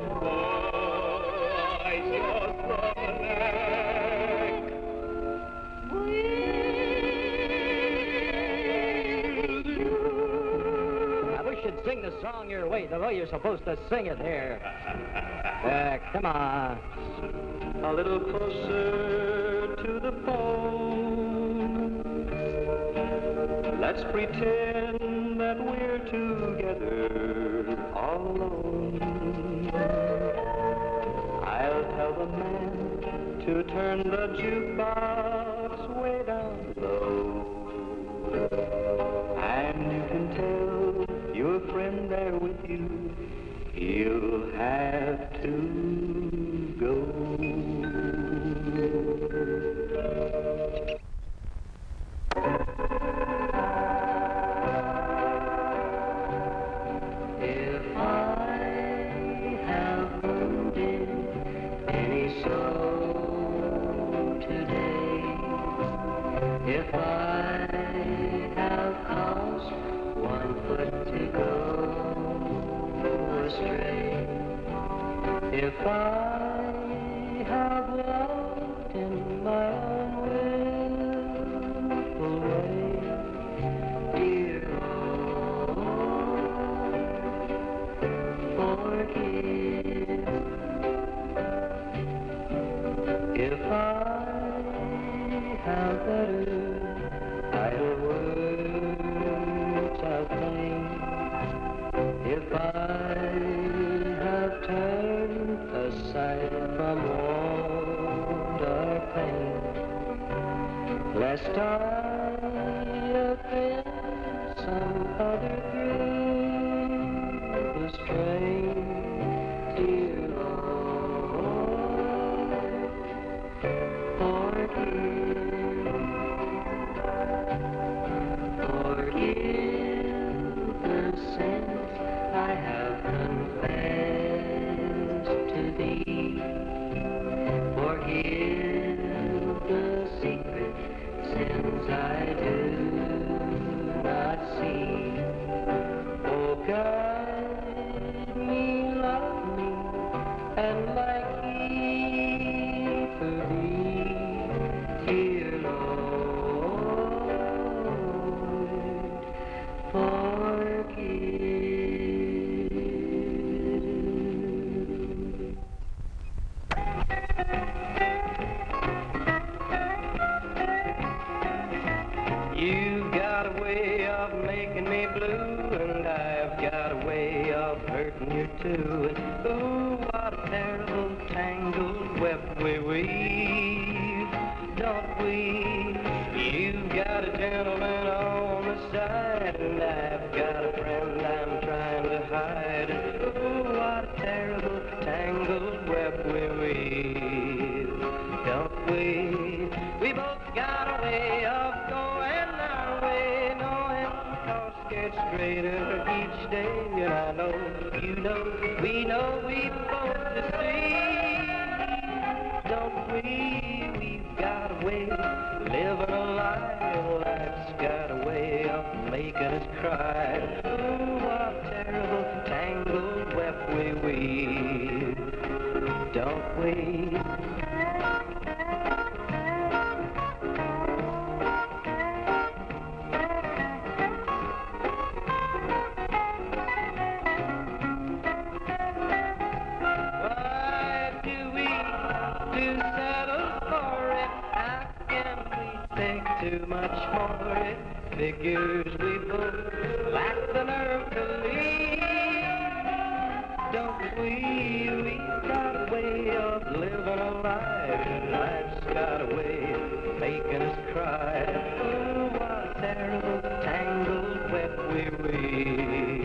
Song your way, the way you're supposed to sing it here. Uh, come on. a little closer to the phone. Let's pretend that we're together all alone. I'll tell the man to turn the jukebox too much for it? Figures we both lack the nerve to leave. Don't we? We've got a way of living a lie. Life's got a way of making us cry. Oh, what a terrible tangled web we weave.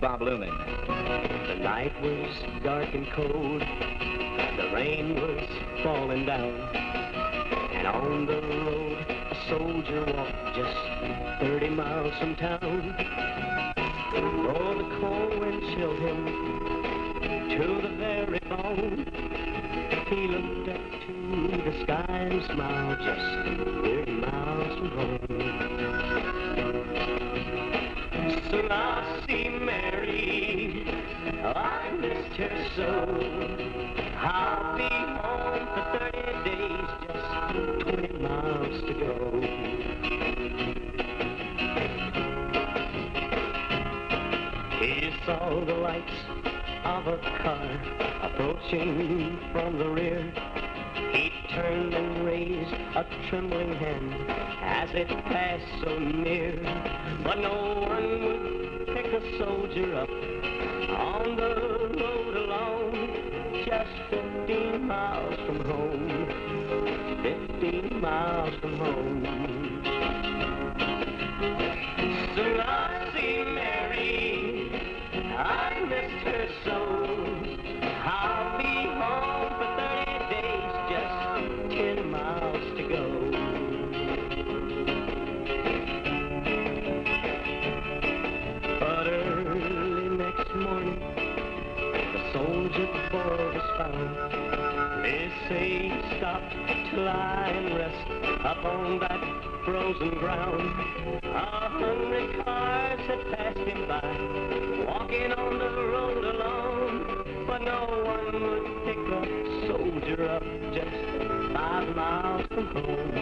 Bob Lumen. The night was dark and cold. The rain was falling down. And on the road, a soldier walked just 30 miles from town. Oh, the cold wind chilled him to the very bone. He looked up to the sky and smiled just 30 miles from home. Soon I'll Her so. I'll be home for 30 days, just 20 miles to go. He saw the lights of a car approaching from the rear. He turned and raised a trembling hand as it passed so near. But no one would pick a soldier up miles brown. A hundred cars had passed him by, walking on the road alone. But no one would pick a soldier up just five miles from home.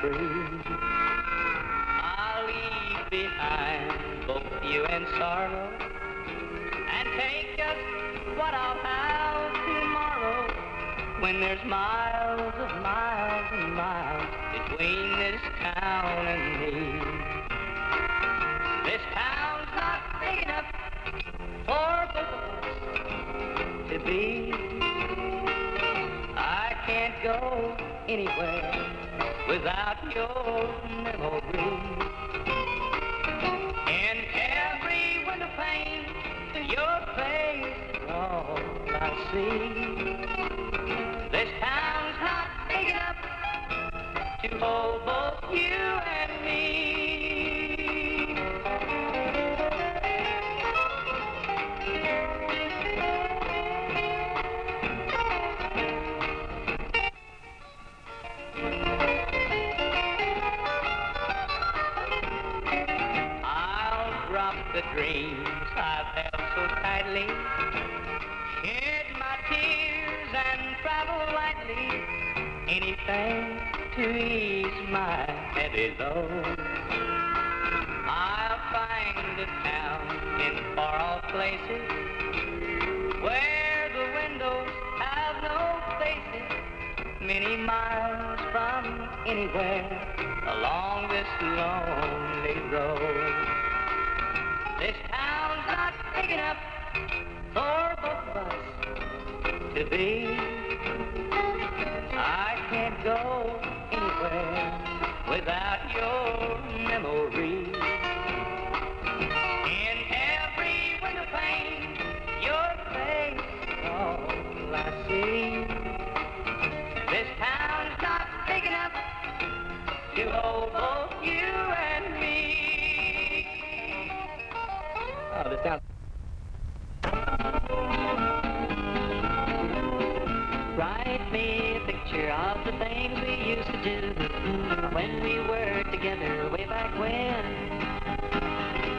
free. this lonely road. This town's not big enough for both of us to be. I can't go anywhere without your memory. In every window pane, your face is all I see. behold both you and me. Oh, this sounds. Write me a picture of the things we used to do when we were together way back when.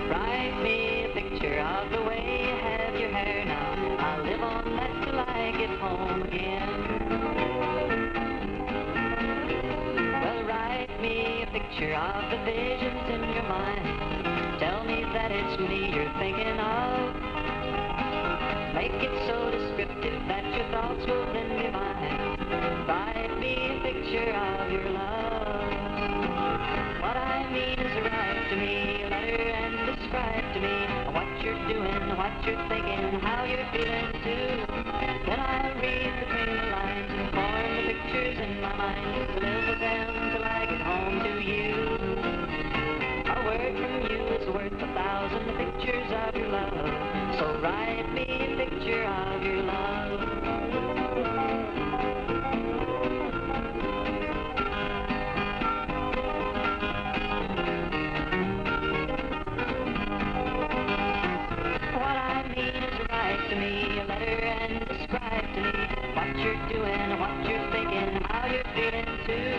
Write me a picture of the way you have your hair now. I live on that till I get home again. Picture of the visions in your mind. Tell me that it's me you're thinking of. Make it so descriptive that your thoughts will then be mine. Write me a picture of your love. What I mean is write to me a letter and describe to me what you're doing, what you're thinking, how you're feeling too. Then I'll read between the lines and form the pictures in my mind worth a thousand pictures of your love. So write me a picture of your love. What I mean is write to me a letter and describe to me what you're doing, what you're thinking, how you're feeling too.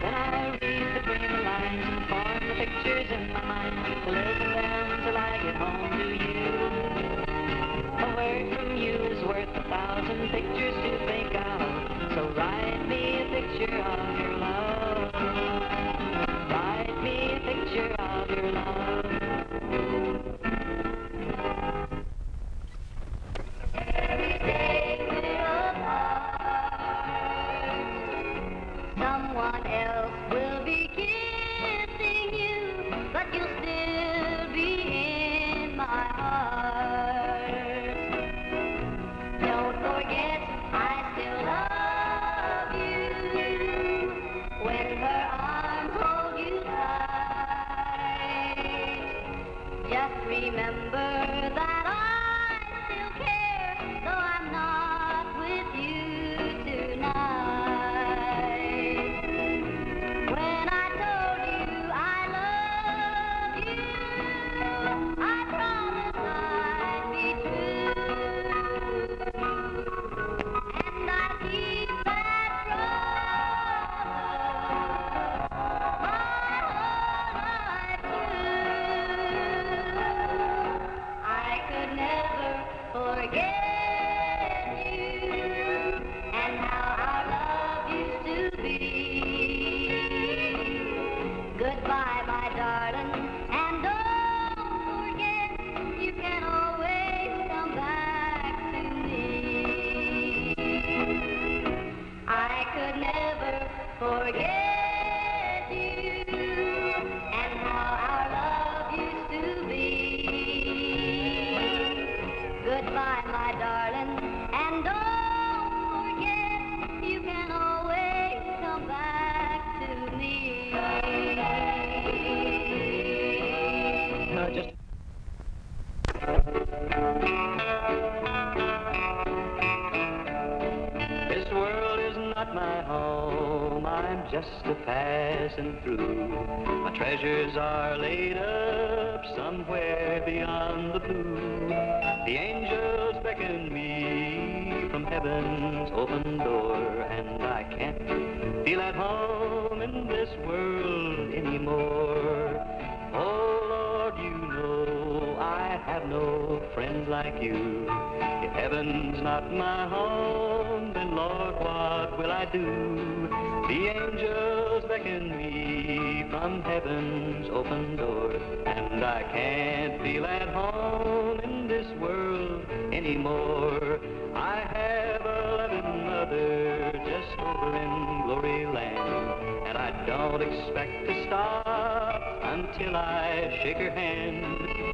Then I'll read between the lines and form the pictures in my mind thousand pictures to think of. So write me a picture of your love. Not my home, then Lord, what will I do? The angels beckon me from heaven's open door, and I can't feel at home in this world anymore. I have a loving mother just over in glory land, and I don't expect to stop until I shake her hand.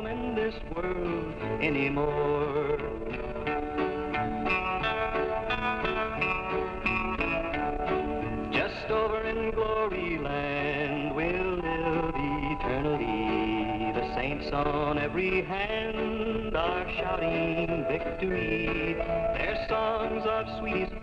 this world anymore. Just over in glory land we'll live eternally. The saints on every hand are shouting victory. Their songs of sweetest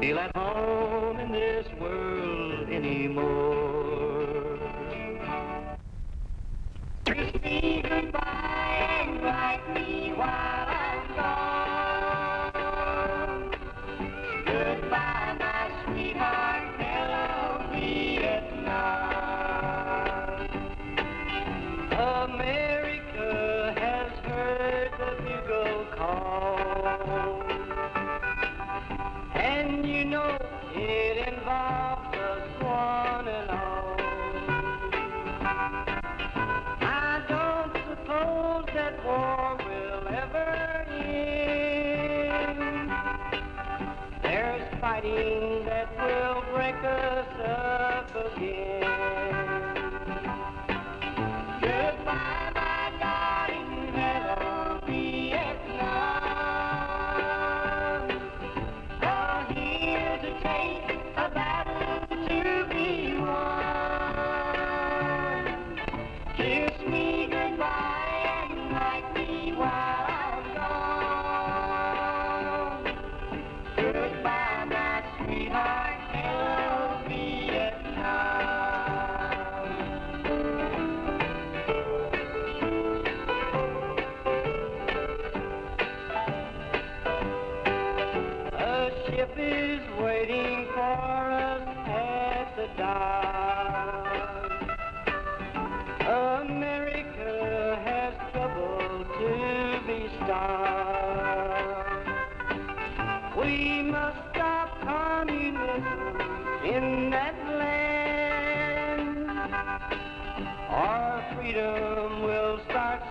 feel at home in this world anymore. Kiss me goodbye and write me while I'm gone. Know it involves us one and all. I don't suppose that war will ever end. There's fighting that will break us up again.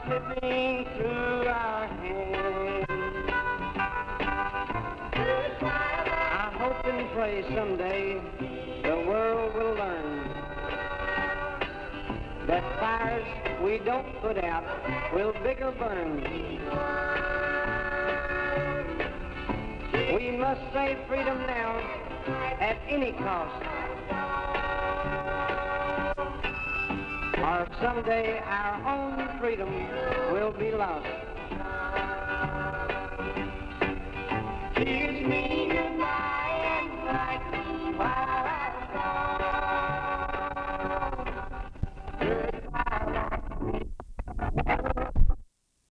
Slipping through our hands. I hope and pray someday the world will learn that fires we don't put out will bigger burn. We must save freedom now at any cost or someday our own freedom will be lost. Kiss me goodbye and like me while I